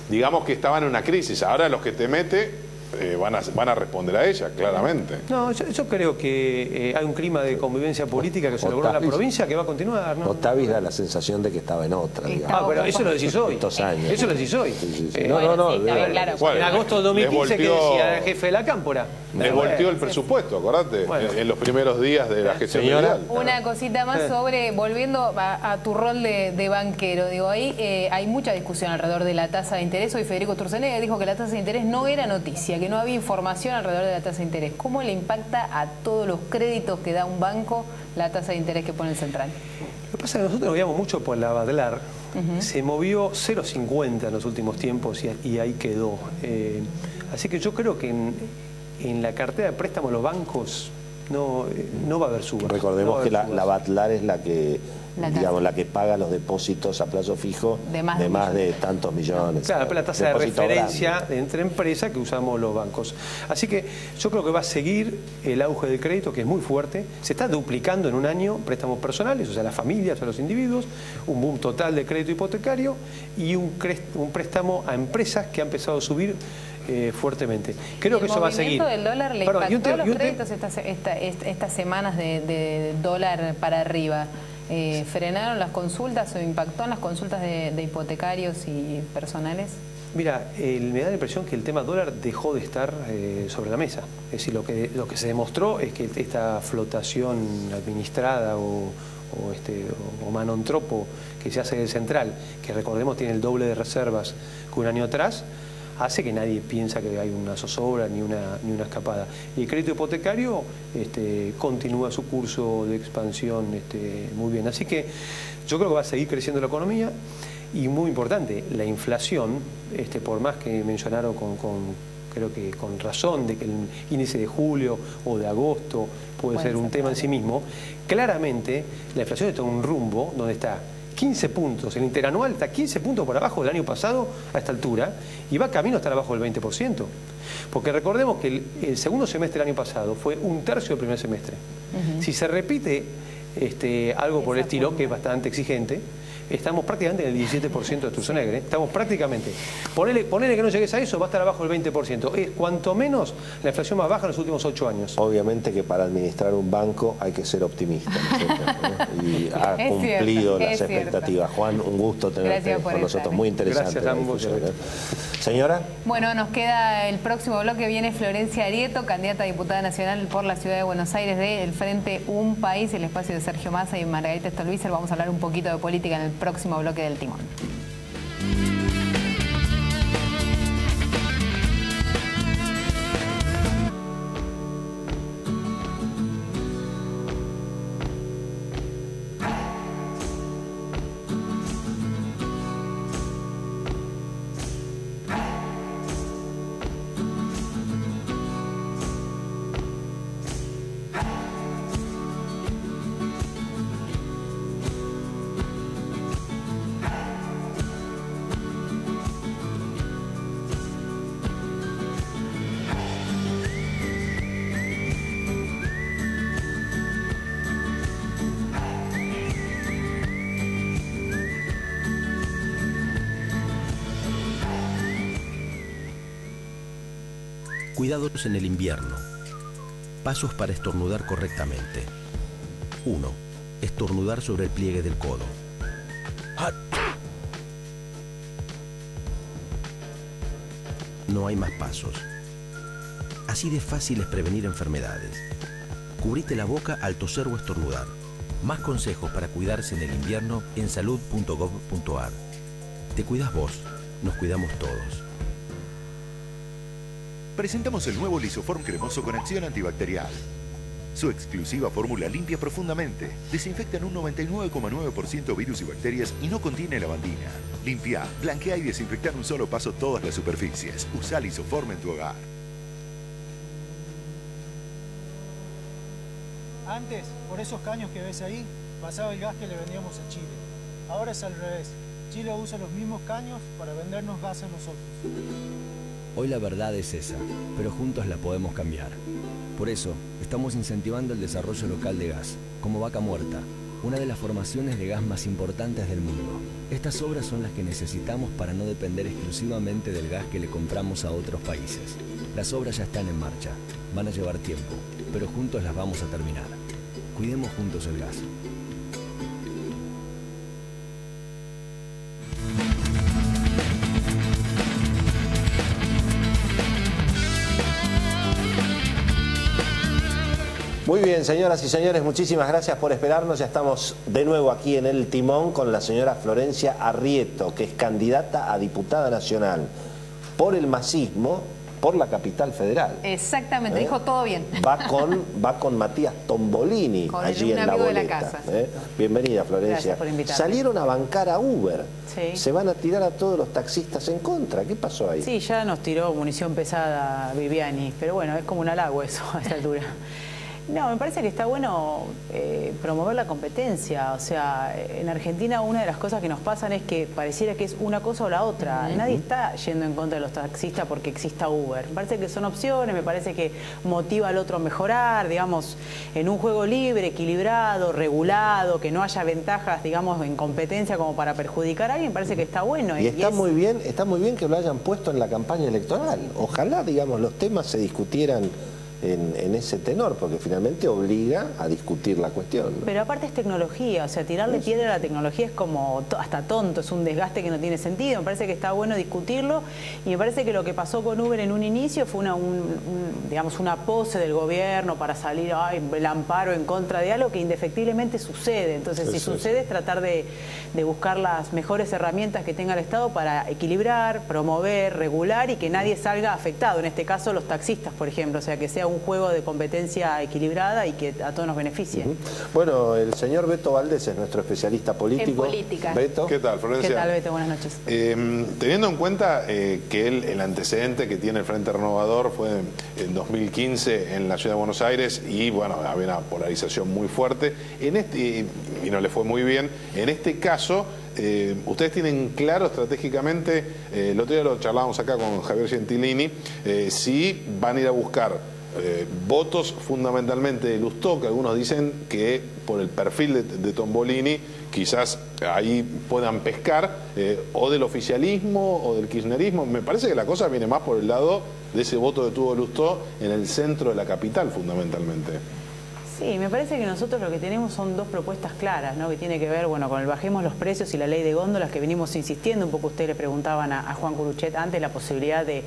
Speaker 3: Digamos que estaban en una crisis. Ahora los que te mete eh, van, a, van a responder a ella, claramente.
Speaker 13: No, yo, creo que eh, hay un clima de convivencia política que se logró en la provincia que va a continuar. ¿no?
Speaker 1: Otavis da la sensación de que estaba en otra.
Speaker 13: Ah, pero eso lo decís hoy. Eso lo decís hoy.
Speaker 1: Eh, no, no, no.
Speaker 13: en agosto de 2015 que decía el jefe de la cámpora.
Speaker 3: volteó el presupuesto, acordate, en, los primeros días de la gestión Señora.
Speaker 2: Una cosita más sobre, volviendo a, tu rol de, banquero, digo, ahí hay mucha discusión alrededor de la tasa de interés. Hoy Federico Turcenega dijo que la tasa de interés no era noticia, que no había información alrededor de la tasa de interés. ¿Cómo le impacta a todos los créditos que da un banco la tasa de interés que pone el central?
Speaker 13: Lo que pasa es que nosotros nos veíamos mucho por la Badlar. Se movió 0,50 en los últimos tiempos y, ahí quedó. Eh, así que yo creo que en, la cartera de préstamos los bancos no, eh, no va a haber suba.
Speaker 1: Recordemos que la, la Badlar es la que la digamos, la que paga los depósitos a plazo fijo de más de, tantos millones.
Speaker 13: Claro, la tasa de referencia entre empresas que usamos los bancos. Así que yo creo que va a seguir el auge del crédito, que es muy fuerte. Se está duplicando en un año préstamos personales, o sea, las familias, o los individuos, un boom total de crédito hipotecario y un, un préstamo a empresas que ha empezado a subir eh, fuertemente. Creo que eso va a seguir.
Speaker 2: ¿El movimiento del dólar le impactó los créditos estas, estas semanas de, de dólar para arriba? Eh, ¿Frenaron las consultas o impactó en las consultas de, hipotecarios y personales?
Speaker 13: Mira, me da la impresión que el tema dólar dejó de estar eh, sobre la mesa. Es decir, lo que, lo que se demostró es que esta flotación administrada o, este, o manontropo que se hace del central, que recordemos tiene el doble de reservas que un año atrás, hace que nadie piensa que hay una zozobra ni una, ni una escapada. Y el crédito hipotecario este, continúa su curso de expansión este, muy bien. Así que yo creo que va a seguir creciendo la economía y muy importante, la inflación, este, por más que mencionaron con, creo que con razón de que el índice de julio o de agosto puede ser un tema en sí mismo, claramente la inflación está en un rumbo donde está 15 puntos. El interanual está 15 puntos por abajo del año pasado a esta altura y va camino a estar abajo del 20%. Porque recordemos que el, segundo semestre del año pasado fue un tercio del primer semestre. Si se repite este, algo por el estilo, que es bastante exigente, estamos prácticamente en el 17% de tu Negre. Estamos prácticamente. Ponele, que no llegues a eso, va a estar abajo del 20%. Es cuanto menos la inflación más baja en los últimos ocho años.
Speaker 1: Obviamente que para administrar un banco hay que ser optimista. y ha cumplido las expectativas. Juan, un gusto tenerte con nosotros. Muy interesante.
Speaker 13: Gracias ambos.
Speaker 1: ¿eh? Señora.
Speaker 2: Bueno, nos queda el próximo bloque. Viene Florencia Arieto, candidata a diputada nacional por la ciudad de Buenos Aires del Frente Un País, el espacio de Sergio Massa y Margarita Stolbizer. Vamos a hablar un poquito de política en el próximo bloque del timón.
Speaker 14: En el invierno. Pasos para estornudar correctamente. 1. Estornudar sobre el pliegue del codo. No hay más pasos. Así de fácil es prevenir enfermedades. Cubrite la boca al toser o estornudar. Más consejos para cuidarse en el invierno en salud.gov.ar. Te cuidas vos, nos cuidamos todos
Speaker 12: presentamos el nuevo Lisoform cremoso con acción antibacterial. Su exclusiva fórmula limpia profundamente, desinfecta en un 99,9% virus y bacterias y no contiene lavandina. Limpia, blanquea y desinfecta en un solo paso todas las superficies. Usa Lisoform en tu hogar.
Speaker 15: Antes, por esos caños que ves ahí, pasaba el gas que le vendíamos a Chile. Ahora es al revés. Chile usa los mismos caños para vendernos gas a nosotros.
Speaker 16: Hoy la verdad es esa, pero juntos la podemos cambiar. Por eso, estamos incentivando el desarrollo local de gas, como Vaca Muerta, una de las formaciones de gas más importantes del mundo. Estas obras son las que necesitamos para no depender exclusivamente del gas que le compramos a otros países. Las obras ya están en marcha, van a llevar tiempo, pero juntos las vamos a terminar. Cuidemos juntos el gas.
Speaker 1: Muy bien, señoras y señores, muchísimas gracias por esperarnos. Ya estamos de nuevo aquí en el timón con la señora Florencia Arrieto, que es candidata a diputada nacional por el masismo por la capital federal.
Speaker 2: Exactamente, ¿Eh? dijo todo bien.
Speaker 1: Va con, va con Matías Tombolini allí en la boleta. ¿eh? Bienvenida, Florencia. Salieron a bancar a Uber. Se van a tirar a todos los taxistas en contra. ¿Qué pasó ahí?
Speaker 17: Sí, ya nos tiró munición pesada Viviani, pero bueno, es como un halago eso a esta altura. No, me parece que está bueno eh, promover la competencia. O sea, en Argentina una de las cosas que nos pasan es que pareciera que es una cosa o la otra. Nadie está yendo en contra de los taxistas porque exista Uber. Me parece que son opciones, me parece que motiva al otro a mejorar, digamos, en un juego libre, equilibrado, regulado, que no haya ventajas, digamos, en competencia como para perjudicar a alguien, me parece que está bueno.
Speaker 1: Y, está muy bien, está muy bien que lo hayan puesto en la campaña electoral. Ojalá, digamos, los temas se discutieran en, ese tenor, porque finalmente obliga a discutir la cuestión.
Speaker 17: Pero aparte es tecnología, o sea, tirarle piedra a la tecnología es como hasta tonto, es un desgaste que no tiene sentido. Me parece que está bueno discutirlo y me parece que lo que pasó con Uber en un inicio fue una, digamos, una pose del gobierno para salir, ay, el amparo en contra de algo que indefectiblemente sucede. Entonces, si sucede es tratar de, de buscar las mejores herramientas que tenga el Estado para equilibrar, promover, regular y que nadie salga afectado. En este caso, los taxistas, por ejemplo, o sea, que sea un juego de competencia equilibrada y que a todos nos beneficie.
Speaker 1: Bueno, el señor Beto Valdés es nuestro especialista político.
Speaker 2: En política.
Speaker 1: Beto.
Speaker 3: ¿Qué tal, Florencia?
Speaker 17: ¿Qué tal, Beto? Buenas noches.
Speaker 3: Eh, teniendo en cuenta eh, que él, el antecedente que tiene el Frente Renovador fue en 2015 en la Ciudad de Buenos Aires y, bueno, había una polarización muy fuerte. En este, y no le fue muy bien. En este caso, eh, ustedes tienen claro estratégicamente, eh, el otro día lo charlábamos acá con Javier Gentilini, eh, si van a ir a buscar votos fundamentalmente de Lustó, que algunos dicen que por el perfil de, Tombolini quizás ahí puedan pescar, o del oficialismo o del kirchnerismo. Me parece que la cosa viene más por el lado de ese voto que tuvo Lustó en el centro de la capital fundamentalmente.
Speaker 17: Sí, me parece que nosotros lo que tenemos son dos propuestas claras, ¿no? que tiene que ver bueno, con el bajemos los precios y la ley de góndolas que venimos insistiendo. Un poco ustedes le preguntaban a, Juan Curuchet antes la posibilidad de,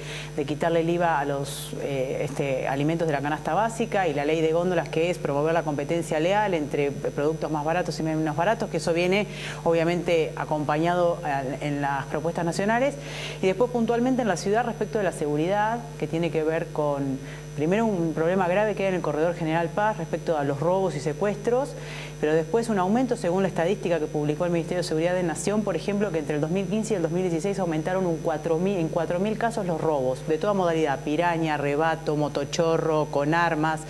Speaker 17: quitarle el IVA a los eh, este, alimentos de la canasta básica y la ley de góndolas que es promover la competencia leal entre productos más baratos y menos baratos, que eso viene obviamente acompañado en las propuestas nacionales. Y después puntualmente en la ciudad respecto de la seguridad, que tiene que ver con primero un problema grave que hay en el Corredor General Paz respecto a los robos y secuestros, pero después un aumento según la estadística que publicó el Ministerio de Seguridad de Nación, por ejemplo, que entre el 2015 y el 2016 aumentaron un 4 en 4.000 casos los robos, de toda modalidad, piraña, arrebato, motochorro, con armas.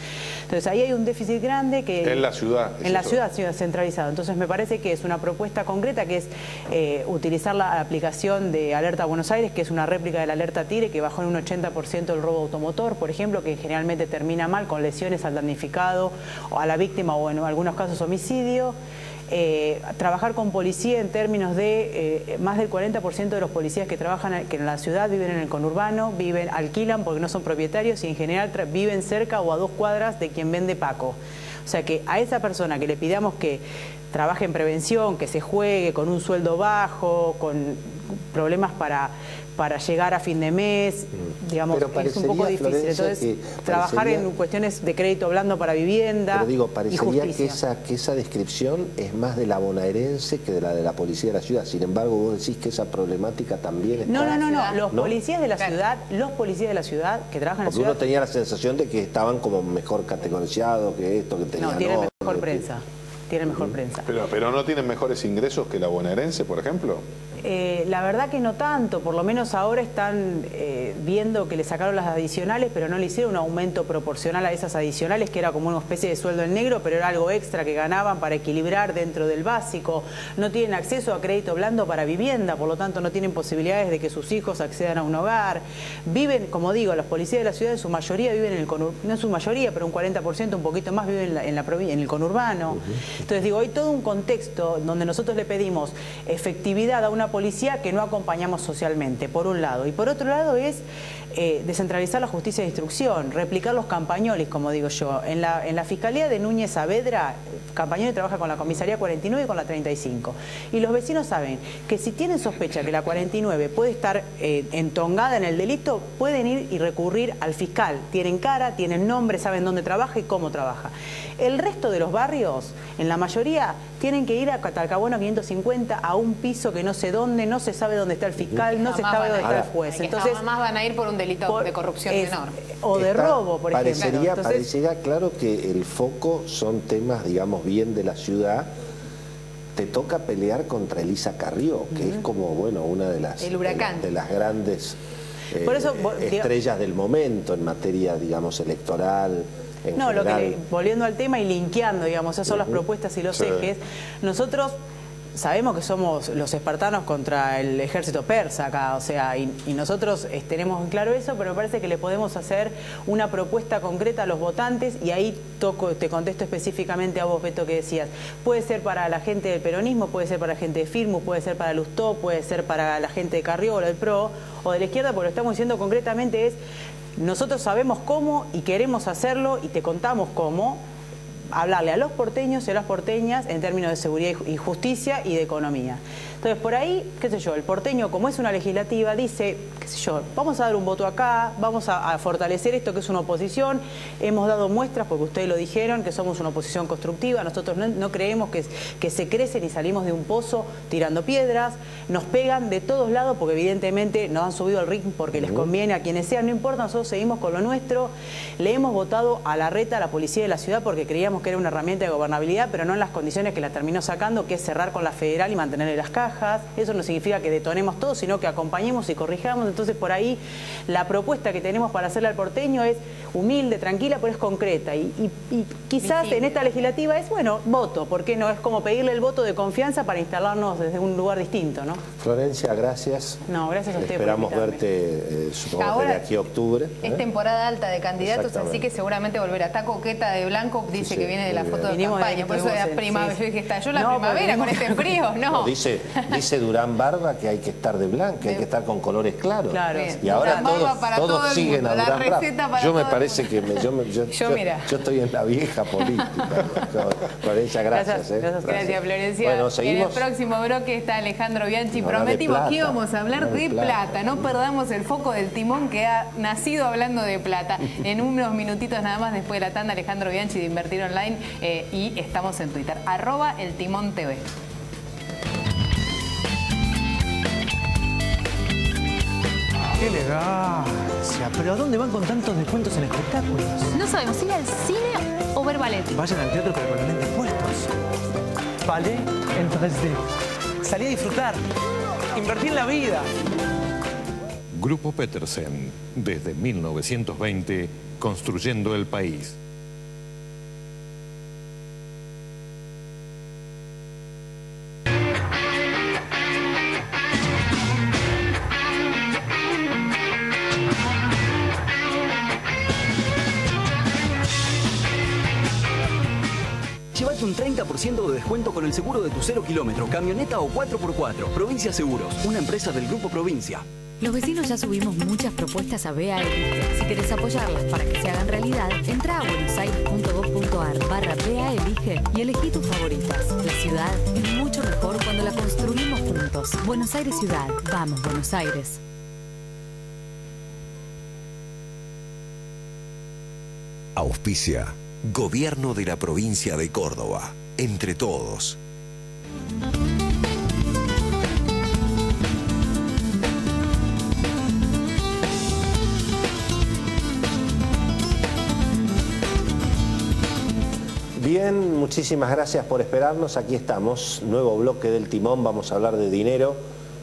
Speaker 17: Entonces ahí hay un déficit grande que...
Speaker 3: En la ciudad.
Speaker 17: En la ciudad, ciudad centralizada. Entonces me parece que es una propuesta concreta que es eh, utilizar la aplicación de Alerta Buenos Aires, que es una réplica de la Alerta Tire, que bajó en un 80% el robo automotor, por ejemplo, que generalmente termina mal con lesiones al damnificado o a la víctima o en algunos casos homicidio. Eh, trabajar con policía en términos de eh, más del 40% de los policías que trabajan que en la ciudad viven en el conurbano, viven, alquilan porque no son propietarios y en general viven cerca o a dos cuadras de quien vende Paco. O sea que a esa persona que le pidamos que trabaje en prevención, que se juegue con un sueldo bajo, con problemas para para llegar a fin de mes, mm. digamos, es un poco difícil. Entonces, trabajar en cuestiones de crédito blando para vivienda
Speaker 1: Pero digo, parecería que esa, que esa descripción es más de la bonaerense que de la de la policía de la ciudad. Sin embargo, vos decís que esa problemática también está...
Speaker 17: No, no, no, no. Los policías de la ciudad, los policías de la ciudad que trabajan en la ciudad...
Speaker 1: uno tenía la sensación de que estaban como mejor categorizados que esto, que tenían...
Speaker 17: No, tienen mejor prensa. Tienen mejor prensa.
Speaker 3: Pero, pero no tienen mejores ingresos que la bonaerense, por ejemplo.
Speaker 17: Eh, la verdad que no tanto, por lo menos ahora están eh, viendo que le sacaron las adicionales, pero no le hicieron un aumento proporcional a esas adicionales, que era como una especie de sueldo en negro, pero era algo extra que ganaban para equilibrar dentro del básico. No tienen acceso a crédito blando para vivienda, por lo tanto no tienen posibilidades de que sus hijos accedan a un hogar. Viven, como digo, los policías de la ciudad en su mayoría viven en el conurbano, no en su mayoría, pero un 40%, un poquito más viven en, la, en, el conurbano. Entonces digo, hay todo un contexto donde nosotros le pedimos efectividad a una policía que no acompañamos socialmente, por un lado. Y por otro lado es eh, descentralizar la justicia de instrucción, replicar los campañoles, como digo yo. En la, en la Fiscalía de Núñez Saavedra, Campañoli trabaja con la Comisaría 49 y con la 35. Y los vecinos saben que si tienen sospecha que la 49 puede estar eh, entongada en el delito, pueden ir y recurrir al fiscal. Tienen cara, tienen nombre, saben dónde trabaja y cómo trabaja. El resto de los barrios, en la mayoría, tienen que ir a Catalcabueno 550 a un piso que no sé dónde, no se sabe dónde está el fiscal, no se sabe dónde está el juez.
Speaker 2: Entonces, más van a ir por un delito de corrupción menor.
Speaker 17: O de robo, por
Speaker 1: ejemplo. Parecería claro que el foco son temas, digamos, bien de la ciudad. Te toca pelear contra Elisa Carrió, que es como, bueno, una de las, De, las grandes eh, estrellas del momento en materia, digamos, electoral.
Speaker 17: no, lo que, volviendo al tema y linkeando, digamos, esas son las propuestas y los ejes. Nosotros sabemos que somos los espartanos contra el ejército persa acá, o sea, y, nosotros eh, tenemos en claro eso, pero me parece que le podemos hacer una propuesta concreta a los votantes y ahí toco, te contesto específicamente a vos, Beto, que decías, puede ser para la gente del peronismo, puede ser para la gente de Firmus, puede ser para Lustó, puede ser para la gente de Carrió o del PRO o de la izquierda, porque lo estamos diciendo concretamente es, nosotros sabemos cómo y queremos hacerlo y te contamos cómo, hablarle a los porteños y a las porteñas en términos de seguridad y justicia y de economía. Entonces, por ahí, qué sé yo, el porteño, como es una legislativa, dice, qué sé yo, vamos a dar un voto acá, vamos a, fortalecer esto que es una oposición, hemos dado muestras, porque ustedes lo dijeron, que somos una oposición constructiva, nosotros no, creemos que, que se crecen y salimos de un pozo tirando piedras, nos pegan de todos lados, porque evidentemente nos han subido el ritmo porque les conviene a quienes sean, no importa, nosotros seguimos con lo nuestro, le hemos votado a la reta a la policía de la ciudad porque creíamos que era una herramienta de gobernabilidad, pero no en las condiciones que la terminó sacando, que es cerrar con la federal y mantenerle las cajas Eso no significa que detonemos todo, sino que acompañemos y corrijamos. Entonces, por ahí, la propuesta que tenemos para hacerle al porteño es humilde, tranquila, pero es concreta. Y, quizás en esta legislativa es, bueno, voto, porque no es como pedirle el voto de confianza para instalarnos desde un lugar distinto, ¿no?
Speaker 1: Florencia, gracias.
Speaker 17: No, gracias a usted.
Speaker 1: Esperamos verte, eh, supongo de aquí a octubre.
Speaker 2: Es ¿eh? temporada alta de candidatos, así que seguramente volverá. Está coqueta de blanco, dice que viene de la foto de campaña, por eso de primavera. Yo dije, está yo la primavera con este frío, no.
Speaker 1: dice, dice Durán Barba que hay que estar de blanco, que hay que estar con colores claros. Claro. Y ahora todos, todos siguen a Durán Barba. Yo me parece que me, yo, yo, yo, estoy en la vieja política. Florencia, gracias.
Speaker 2: Gracias, ¿eh? gracias Florencia. Bueno, seguimos. En el próximo bloque está Alejandro Bianchi. Prometimos que íbamos a hablar de plata. No perdamos el foco del timón que ha nacido hablando de plata. En unos minutitos nada más después de la tanda, Alejandro Bianchi de Invertir Online eh, y estamos en Twitter. Arroba el timón TV.
Speaker 4: ¡Qué elegancia! ¿Pero a dónde van con tantos descuentos en espectáculos?
Speaker 5: No sabemos, ir al cine o ver ballet.
Speaker 4: Vayan al teatro pero con los lentes puestos. Ballet en 3D. Salí a disfrutar. Invertir en la vida.
Speaker 18: Grupo Petersen, desde 1920, construyendo el país.
Speaker 8: Descuento con el seguro de tu cero kilómetro, camioneta o 4x4. Provincia Seguros, una empresa del Grupo Provincia.
Speaker 11: Los vecinos ya subimos muchas propuestas a BA Elige. Si querés apoyarlas para que se hagan realidad, entra a buenosaires.gov.ar barra BA Elige y elegí tus favoritas. La ciudad es mucho mejor cuando la construimos juntos. Buenos Aires Ciudad. Vamos, Buenos Aires.
Speaker 6: Auspicia Gobierno de la provincia de Córdoba. Entre todos.
Speaker 1: Bien, muchísimas gracias por esperarnos. Aquí estamos, nuevo bloque del timón. Vamos a hablar de dinero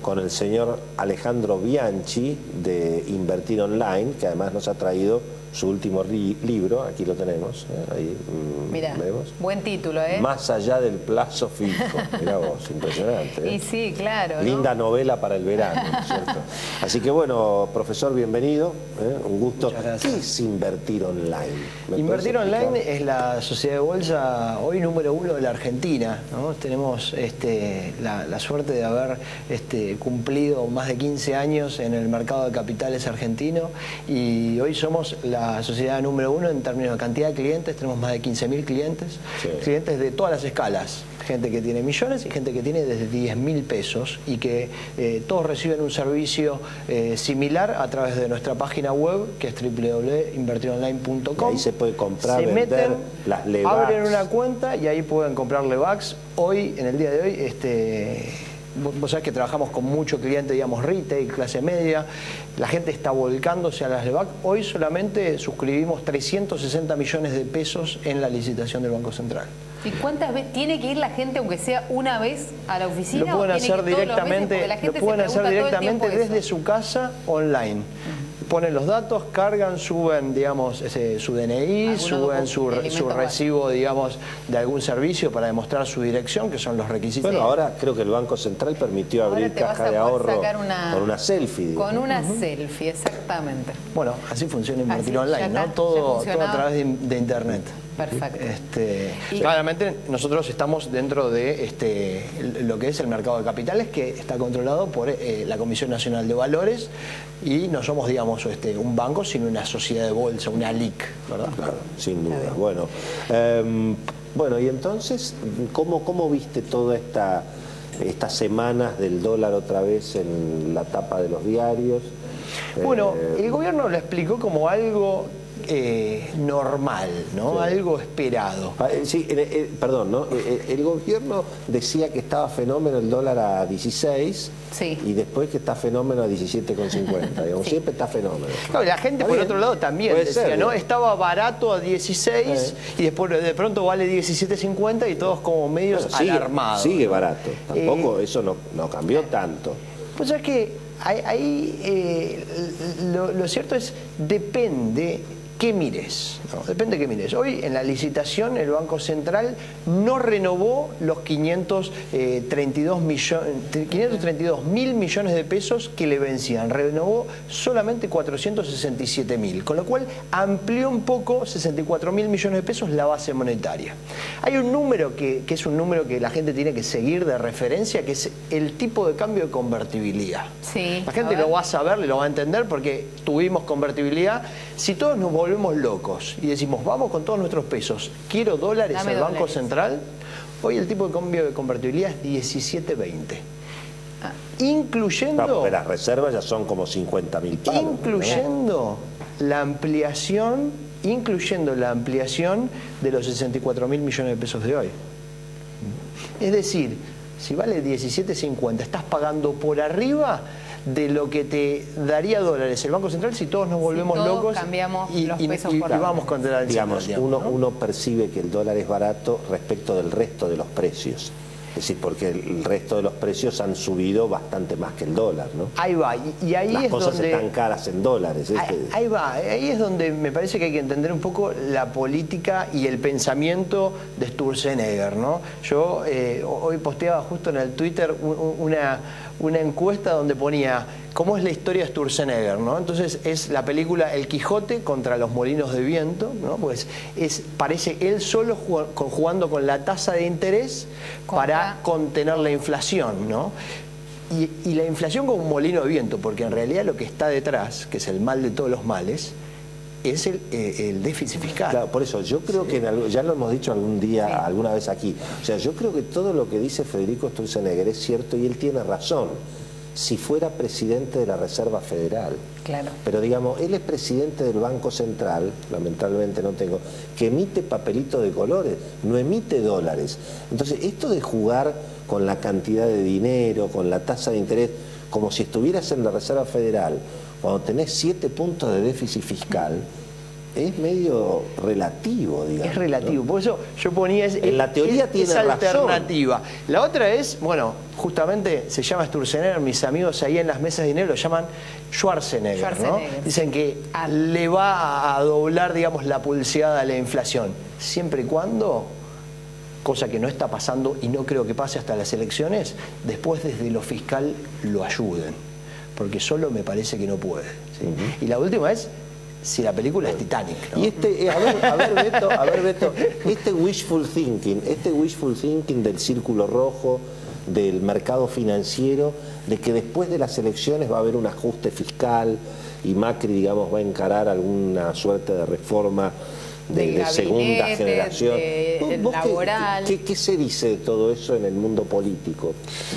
Speaker 1: con el señor Alejandro Bianchi de Invertir Online, que además nos ha traído su último libro, aquí lo tenemos, ¿eh? ahí
Speaker 2: mm, Mira, vemos. buen título, ¿eh?
Speaker 1: Más allá del plazo fijo, mira vos, impresionante.
Speaker 2: ¿eh? Y sí, claro.
Speaker 1: Linda novela para el verano, ¿cierto? Así que bueno, profesor, bienvenido, ¿eh? un gusto. ¿Qué es Invertir Online?
Speaker 19: Invertir Online es la sociedad de bolsa hoy número uno de la Argentina, ¿no? Tenemos este, la, suerte de haber este, cumplido más de 15 años en el mercado de capitales argentino y hoy somos la la sociedad número uno en términos de cantidad de clientes, tenemos más de 15.000 clientes, clientes de todas las escalas, gente que tiene millones y gente que tiene desde 10 mil pesos y que eh, todos reciben un servicio eh, similar a través de nuestra página web que es www.invertironline.com.
Speaker 1: Ahí se puede comprar, se vender meten, las Levax.
Speaker 19: Abren una cuenta y ahí pueden comprar Levax. Hoy, en el día de hoy, este vos sabés que trabajamos con mucho cliente, digamos, retail, clase media, la gente está volcándose a las LEVAC. Hoy solamente suscribimos 360 millones de pesos en la licitación del Banco Central.
Speaker 2: ¿Y cuántas veces tiene que ir la gente, aunque sea una vez, a la oficina?
Speaker 19: Lo pueden hacer directamente, lo pueden hacer directamente desde su casa online ponen los datos, cargan, suben, digamos, su DNI, suben su, recibo, digamos, de algún servicio para demostrar su dirección, que son los requisitos.
Speaker 1: Bueno, ahora creo que el Banco Central permitió abrir caja de ahorro con una selfie.
Speaker 2: Con una selfie, exactamente.
Speaker 19: Bueno, así funciona Invertir Online, ¿no? Todo, a través de Internet.
Speaker 2: Perfecto.
Speaker 19: Este, claramente nosotros estamos dentro de este, lo que es el mercado de capitales que está controlado por eh, la Comisión Nacional de Valores y no somos, digamos, este, un banco, sino una sociedad de bolsa, una LIC, ¿verdad?
Speaker 1: Claro, sin duda. Bueno, em, bueno, y entonces, ¿cómo, cómo viste toda esta estas semanas del dólar otra vez en la tapa de los diarios?
Speaker 19: Bueno, eh, el gobierno lo explicó como algo eh, normal, ¿no? Algo esperado.
Speaker 1: Ah, eh, Sí, eh, perdón, ¿no? El gobierno decía que estaba fenómeno el dólar a 16 y después que está fenómeno a 17,50. digamos, Siempre está fenómeno.
Speaker 19: Claro, la gente por
Speaker 1: bien.
Speaker 19: otro lado también
Speaker 1: Puede
Speaker 19: decía,
Speaker 1: ser,
Speaker 19: ¿no? Estaba barato a 16 y después de pronto vale 17.50 y todos como medios
Speaker 1: Bueno, sigue,
Speaker 19: alarmados.
Speaker 1: sigue barato. Tampoco eso no, no cambió tanto.
Speaker 19: Pues es que ahí, eh, lo, lo cierto es, depende qué mires. ¿no? Depende qué mires. Hoy en la licitación el Banco Central no renovó los 532 millones, 532 mil millones de pesos que le vencían. Renovó solamente 467 mil, con lo cual amplió un poco, 64 mil millones de pesos, la base monetaria. Hay un número que, que es un número que la gente tiene que seguir de referencia, que es el tipo de cambio de convertibilidad.
Speaker 2: Sí.
Speaker 19: La gente lo va a saber, lo va a entender porque tuvimos convertibilidad. Si todos nos volvemos locos y decimos, vamos con todos nuestros pesos, quiero dólares
Speaker 2: Dame
Speaker 19: al Banco. Central, hoy el tipo de cambio de convertibilidad es 17.20. Incluyendo,
Speaker 1: No, porque las reservas ya son como 50 mil
Speaker 19: incluyendo la ampliación, incluyendo la ampliación de los 64 mil millones de pesos de hoy. Es decir, si vale 17.50, estás pagando por arriba de lo que te daría dólares el Banco Central si todos nos volvemos
Speaker 2: todos
Speaker 19: locos
Speaker 2: cambiamos
Speaker 19: y,
Speaker 2: los
Speaker 19: y-
Speaker 2: pesos
Speaker 19: y-
Speaker 2: por
Speaker 19: y vamos contra la
Speaker 1: Digamos,
Speaker 19: inflación,
Speaker 1: uno,
Speaker 19: ¿no?
Speaker 1: uno percibe que el dólar es barato respecto del resto de los precios. Es decir, porque el resto de los precios han subido bastante más que el dólar, ¿no?
Speaker 19: Ahí va, y, y ahí
Speaker 1: Las
Speaker 19: es
Speaker 1: cosas
Speaker 19: donde...
Speaker 1: están caras en dólares. ¿eh?
Speaker 19: Ahí, ahí va, ahí es donde me parece que hay que entender un poco la política y el pensamiento de Sturzenegger, ¿no? Yo eh, hoy posteaba justo en el Twitter un- un- una, una encuesta donde ponía cómo es la historia de Sturzenegger, ¿no? Entonces es la película El Quijote contra los molinos de viento, ¿no? Pues es, parece él solo jugando con, jugando con la tasa de interés para contener la inflación, ¿no? Y, y la inflación como un molino de viento, porque en realidad lo que está detrás, que es el mal de todos los males, es el, eh, el déficit fiscal.
Speaker 1: Claro, por eso yo creo que en algo- ya lo hemos dicho algún día, alguna vez aquí. O sea, yo creo que todo lo que dice Federico Sturzenegger es cierto y él tiene razón. Si fuera presidente de la Reserva Federal.
Speaker 2: Claro.
Speaker 1: Pero digamos, él es presidente del Banco Central, lamentablemente no tengo, que emite papelito de colores, no emite dólares. Entonces, esto de jugar con la cantidad de dinero, con la tasa de interés, como si estuvieras en la Reserva Federal, cuando tenés siete puntos de déficit fiscal, es medio relativo, digamos.
Speaker 19: Es relativo,
Speaker 1: ¿no?
Speaker 19: por eso yo ponía es,
Speaker 1: En la teoría
Speaker 19: es-
Speaker 1: tiene
Speaker 19: es
Speaker 1: razón.
Speaker 19: alternativa. La otra es, bueno, justamente se llama Sturzenegger, mis amigos ahí en las mesas de dinero lo llaman Schwarzenegger,
Speaker 2: Schwarzenegger,
Speaker 19: ¿no? Dicen que le va a doblar, digamos, la pulseada a la inflación, siempre y cuando cosa que no está pasando y no creo que pase hasta las elecciones, después desde lo fiscal lo ayuden, porque solo me parece que no puede. ¿sí? Y la última es si la película es Titanic. ¿no?
Speaker 1: Y este, eh, a ver, a ver, Beto, a ver, Beto, este wishful thinking, este wishful thinking del círculo rojo, del mercado financiero, de que después de las elecciones va a haber un ajuste fiscal y Macri, digamos, va a encarar alguna suerte de reforma de, segunda generación.
Speaker 2: de-
Speaker 1: ¿Vos qué-
Speaker 2: laboral.
Speaker 1: ¿qué, qué se dice de todo eso en el mundo político?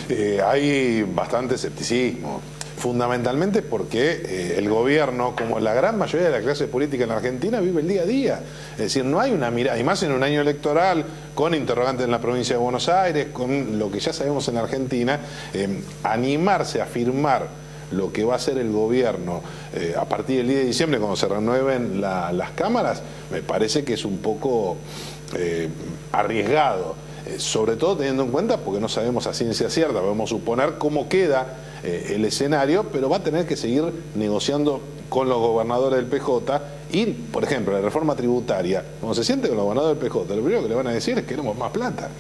Speaker 3: Eh, hay bastante escepticismo, fundamentalmente porque eh, el gobierno, como la gran mayoría de la clase política en la Argentina, vive el día a día. Es decir, no hay una mirada, y más en un año electoral, con interrogantes en la provincia de Buenos Aires, con lo que ya sabemos en la Argentina, eh, animarse a firmar lo que va a hacer el gobierno eh, a partir del 10 de diciembre, cuando se renueven la- las cámaras, me parece que es un poco eh, arriesgado. Sobre todo teniendo en cuenta, porque no sabemos a ciencia cierta, podemos suponer cómo queda eh, el escenario, pero va a tener que seguir negociando con los gobernadores del PJ y, por ejemplo, la reforma tributaria, cuando se siente con los gobernadores del PJ, lo primero que le van a decir es que queremos más plata.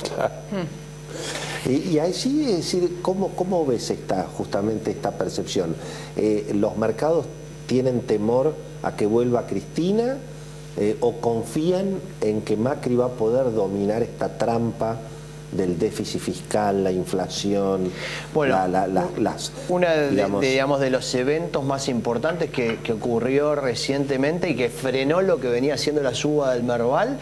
Speaker 1: Y, y allí, es decir, ¿cómo, cómo ves esta, justamente esta percepción? Eh, ¿Los mercados tienen temor a que vuelva Cristina eh, o confían en que Macri va a poder dominar esta trampa del déficit fiscal, la inflación, la- la- la- las...
Speaker 19: Uno de,
Speaker 1: digamos,
Speaker 19: de, digamos, de los eventos más importantes que, que ocurrió recientemente y que frenó lo que venía siendo la suba del Merval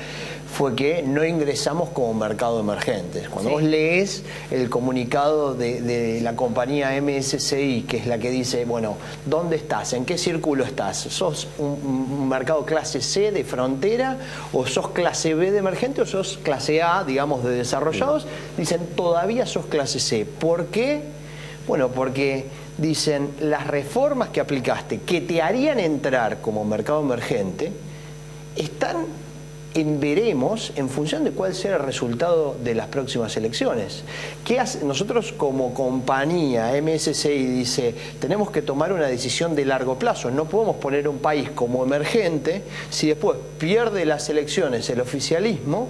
Speaker 19: fue que no ingresamos como mercado emergente. Cuando vos lees el comunicado de, la compañía MSCI, que es la que dice, bueno, ¿dónde estás? ¿En qué círculo estás? ¿Sos un, mercado clase C de frontera o sos clase B de emergente o sos clase A, digamos, de desarrollados? Dicen, todavía sos clase C. ¿Por qué? Bueno, porque dicen, las reformas que aplicaste que te harían entrar como mercado emergente están en veremos en función de cuál sea el resultado de las próximas elecciones. ¿Qué Nosotros como compañía, MSCI dice, tenemos que tomar una decisión de largo plazo. No podemos poner un país como emergente si después pierde las elecciones el oficialismo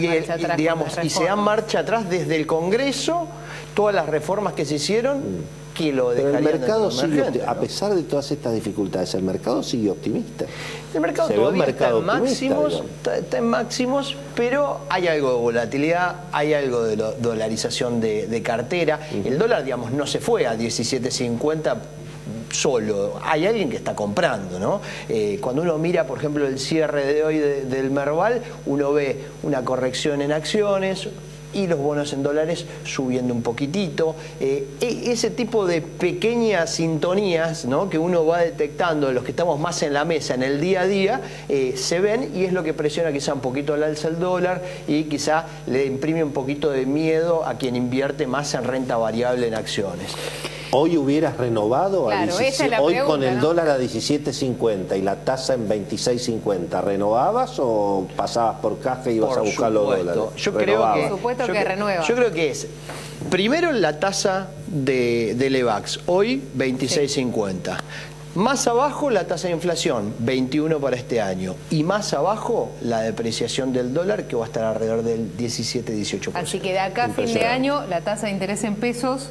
Speaker 19: y, digamos, y se da marcha atrás desde el Congreso todas las reformas que se hicieron que lo
Speaker 1: Pero el mercado sigue, a pesar de todas estas dificultades, el mercado sigue optimista.
Speaker 19: El mercado todavía está, en máximos, está, en máximos, pero hay algo de volatilidad, hay algo de dolarización de, cartera. El dólar, digamos, no se fue a 17.50 solo, hay alguien que está comprando, ¿no? Eh, cuando uno mira, por ejemplo, el cierre de hoy del Merval, uno ve una corrección en acciones, y los bonos en dólares subiendo un poquitito. Eh, e, ese tipo de pequeñas sintonías que uno va detectando, los que estamos más en la mesa en el día a día, eh, se ven y es lo que presiona quizá un poquito al alza el dólar y quizá le imprime un poquito de miedo a quien invierte más en renta variable en acciones.
Speaker 1: Hoy hubieras renovado a hoy con el dólar a 17.50 y la tasa en 26.50, ¿renovabas o pasabas por caja y ibas a buscar los dólares?
Speaker 19: Yo creo que, supuesto que renueva. Yo creo que es primero la tasa de, de Levax, hoy 26.50. Más abajo la tasa de inflación, 21 para este año. Y más abajo la depreciación del dólar, que va a estar alrededor del 17-18%.
Speaker 2: Así que de acá a fin de año la tasa de interés en pesos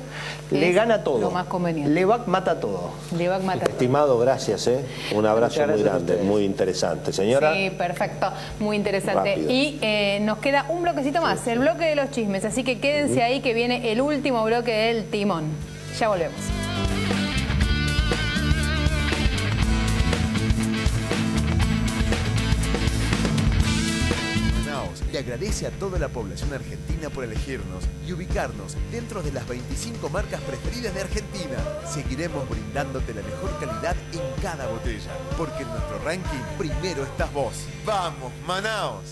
Speaker 19: le gana todo.
Speaker 2: Lo más conveniente.
Speaker 19: Levac mata todo.
Speaker 2: Levac mata
Speaker 1: Estimado, gracias. ¿eh? Un abrazo muy grande, muy interesante. Señora.
Speaker 2: Sí, perfecto. Muy interesante. Y eh, nos queda un bloquecito más, el bloque de los chismes. Así que quédense ahí que viene el último bloque del timón. Ya volvemos.
Speaker 12: Agradece a toda la población argentina por elegirnos y ubicarnos dentro de las 25 marcas preferidas de Argentina. Seguiremos brindándote la mejor calidad en cada botella, porque en nuestro ranking primero estás vos. ¡Vamos, Manaos!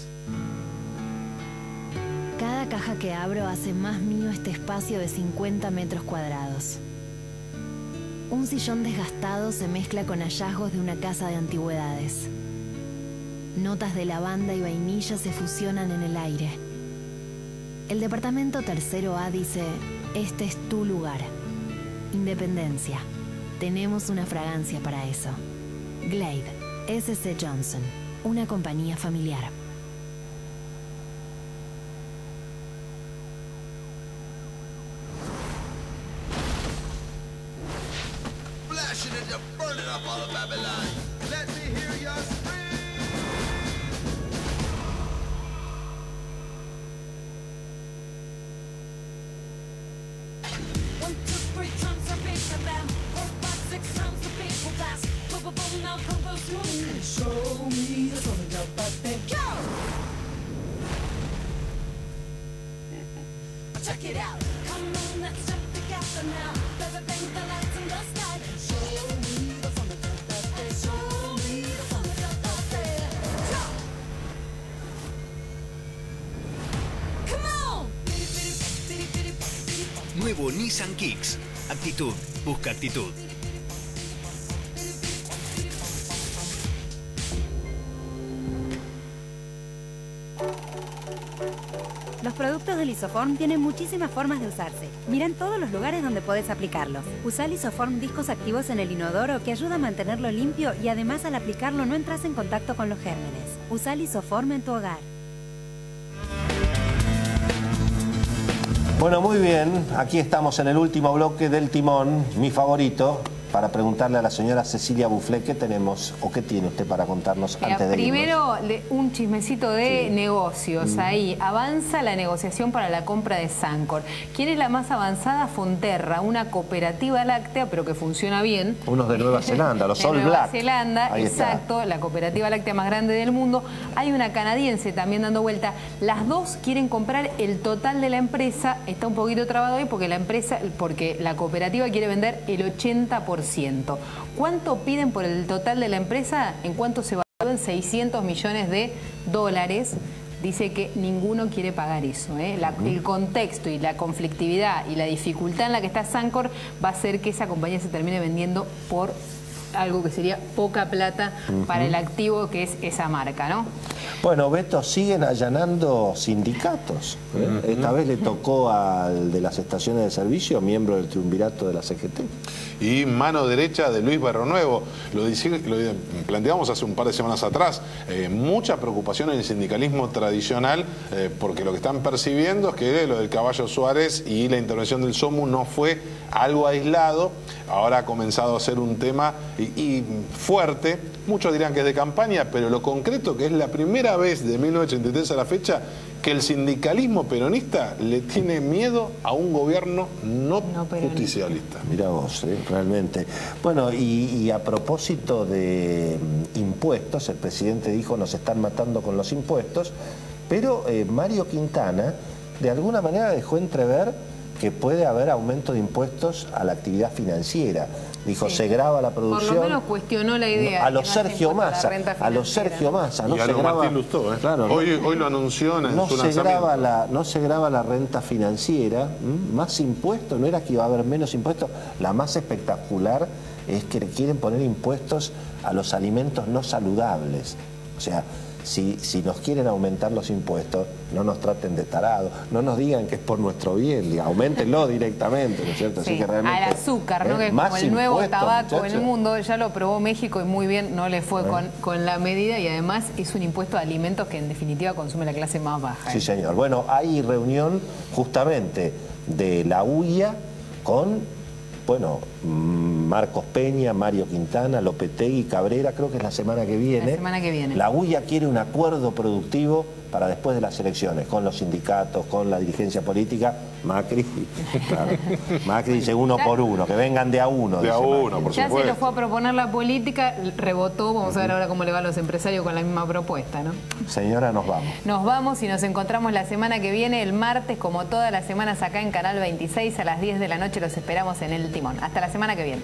Speaker 11: Cada caja que abro hace más mío este espacio de 50 metros cuadrados. Un sillón desgastado se mezcla con hallazgos de una casa de antigüedades. Notas de lavanda y vainilla se fusionan en el aire. El departamento tercero A dice, este es tu lugar. Independencia. Tenemos una fragancia para eso. Glade, SC Johnson, una compañía familiar.
Speaker 20: Nuevo Nissan Kicks. Actitud, busca actitud.
Speaker 21: Los productos de Lisoform tienen muchísimas formas de usarse. Mira en todos los lugares donde puedes aplicarlos. Usa Lisoform discos activos en el inodoro que ayuda a mantenerlo limpio y además al aplicarlo no entras en contacto con los gérmenes. Usa Lisoform en tu hogar.
Speaker 1: Bueno, muy bien. Aquí estamos en el último bloque del timón, mi favorito. Para preguntarle a la señora Cecilia Buflé qué tenemos o qué tiene usted para contarnos
Speaker 2: Mira,
Speaker 1: antes de
Speaker 2: Primero, le- un chismecito de negocios.
Speaker 1: Mm.
Speaker 2: Ahí avanza la negociación para la compra de Sancor. ¿Quién es la más avanzada? Fonterra, una cooperativa láctea, pero que funciona bien.
Speaker 1: Unos de Nueva Zelanda, los All
Speaker 2: Nueva
Speaker 1: Black.
Speaker 2: Zelanda,
Speaker 1: Ahí está.
Speaker 2: exacto, la cooperativa láctea más grande del mundo. Hay una canadiense también dando vuelta. Las dos quieren comprar el total de la empresa. Está un poquito trabado hoy porque la empresa, porque la cooperativa quiere vender el 80%. ¿Cuánto piden por el total de la empresa? ¿En cuánto se valúa? En 600 millones de dólares. Dice que ninguno quiere pagar eso. ¿eh? La- el contexto y la conflictividad y la dificultad en la que está Sancor va a hacer que esa compañía se termine vendiendo por algo que sería poca plata para el activo que es esa marca, ¿no?
Speaker 1: Bueno, Beto, siguen allanando sindicatos. ¿eh? Esta vez le tocó al de las estaciones de servicio, miembro del triunvirato de la CGT.
Speaker 3: y mano derecha de Luis Berronuevo. Lo, lo planteamos hace un par de semanas atrás. Eh, mucha preocupación en el sindicalismo tradicional eh, porque lo que están percibiendo es que lo del caballo Suárez y la intervención del SOMU no fue algo aislado. Ahora ha comenzado a ser un tema y, y fuerte. Muchos dirán que es de campaña, pero lo concreto que es la primera vez de 1983 a la fecha que el sindicalismo peronista le tiene miedo a un gobierno no, justicialista.
Speaker 1: Mira vos, ¿eh? realmente. Bueno, y, y a propósito de mm, impuestos, el presidente dijo nos están matando con los impuestos, pero eh, Mario Quintana de alguna manera dejó entrever que puede haber aumento de impuestos a la actividad financiera. Dijo,
Speaker 2: Sí.
Speaker 1: se graba la
Speaker 2: Por
Speaker 1: producción.
Speaker 2: lo menos cuestionó la idea.
Speaker 1: a los Sergio Massa, a los. Sergio Massa, no
Speaker 3: y a
Speaker 1: se
Speaker 3: lo
Speaker 1: graba,
Speaker 3: Martín Lustó, ¿eh?
Speaker 1: Claro, no-
Speaker 3: hoy, hoy lo anunció en
Speaker 1: no
Speaker 3: su
Speaker 1: se,
Speaker 3: lanzamiento.
Speaker 1: graba la, no se graba la renta financiera, más impuestos, no era que iba a haber menos impuestos, la más espectacular es que le quieren poner impuestos a los alimentos no saludables. O sea, si, si nos quieren aumentar los impuestos, no nos traten de tarados, no nos digan que es por nuestro bien, diga, aumentenlo directamente, ¿no es cierto? Así
Speaker 2: Sí,
Speaker 1: que realmente,
Speaker 2: al azúcar, ¿no?
Speaker 1: ¿eh?
Speaker 2: que es como el nuevo tabaco en el mundo, ya lo probó México y muy bien, no le fue
Speaker 1: Eh.
Speaker 2: con, con la medida y además es un impuesto a alimentos que en definitiva consume la clase más baja.
Speaker 1: Sí, señor. Bueno, hay reunión justamente de la UIA con, bueno, mm, Marcos Peña, Mario Quintana, Lopetegui, Cabrera, creo que es la semana que viene.
Speaker 2: La semana que viene.
Speaker 1: La UIA quiere un acuerdo productivo para después de las elecciones, con los sindicatos, con la dirigencia política. Macri, claro. Macri dice uno por uno, que vengan de a uno.
Speaker 3: De a uno,
Speaker 1: Macri.
Speaker 3: por
Speaker 2: Ya se lo fue a proponer la política, rebotó, vamos a ver ahora cómo le va a los empresarios con la misma propuesta, ¿no?
Speaker 1: Señora, nos vamos.
Speaker 2: Nos vamos y nos encontramos la semana que viene, el martes, como todas las semanas acá en Canal 26 a las 10 de la noche. Los esperamos en el timón. Hasta la semana que viene.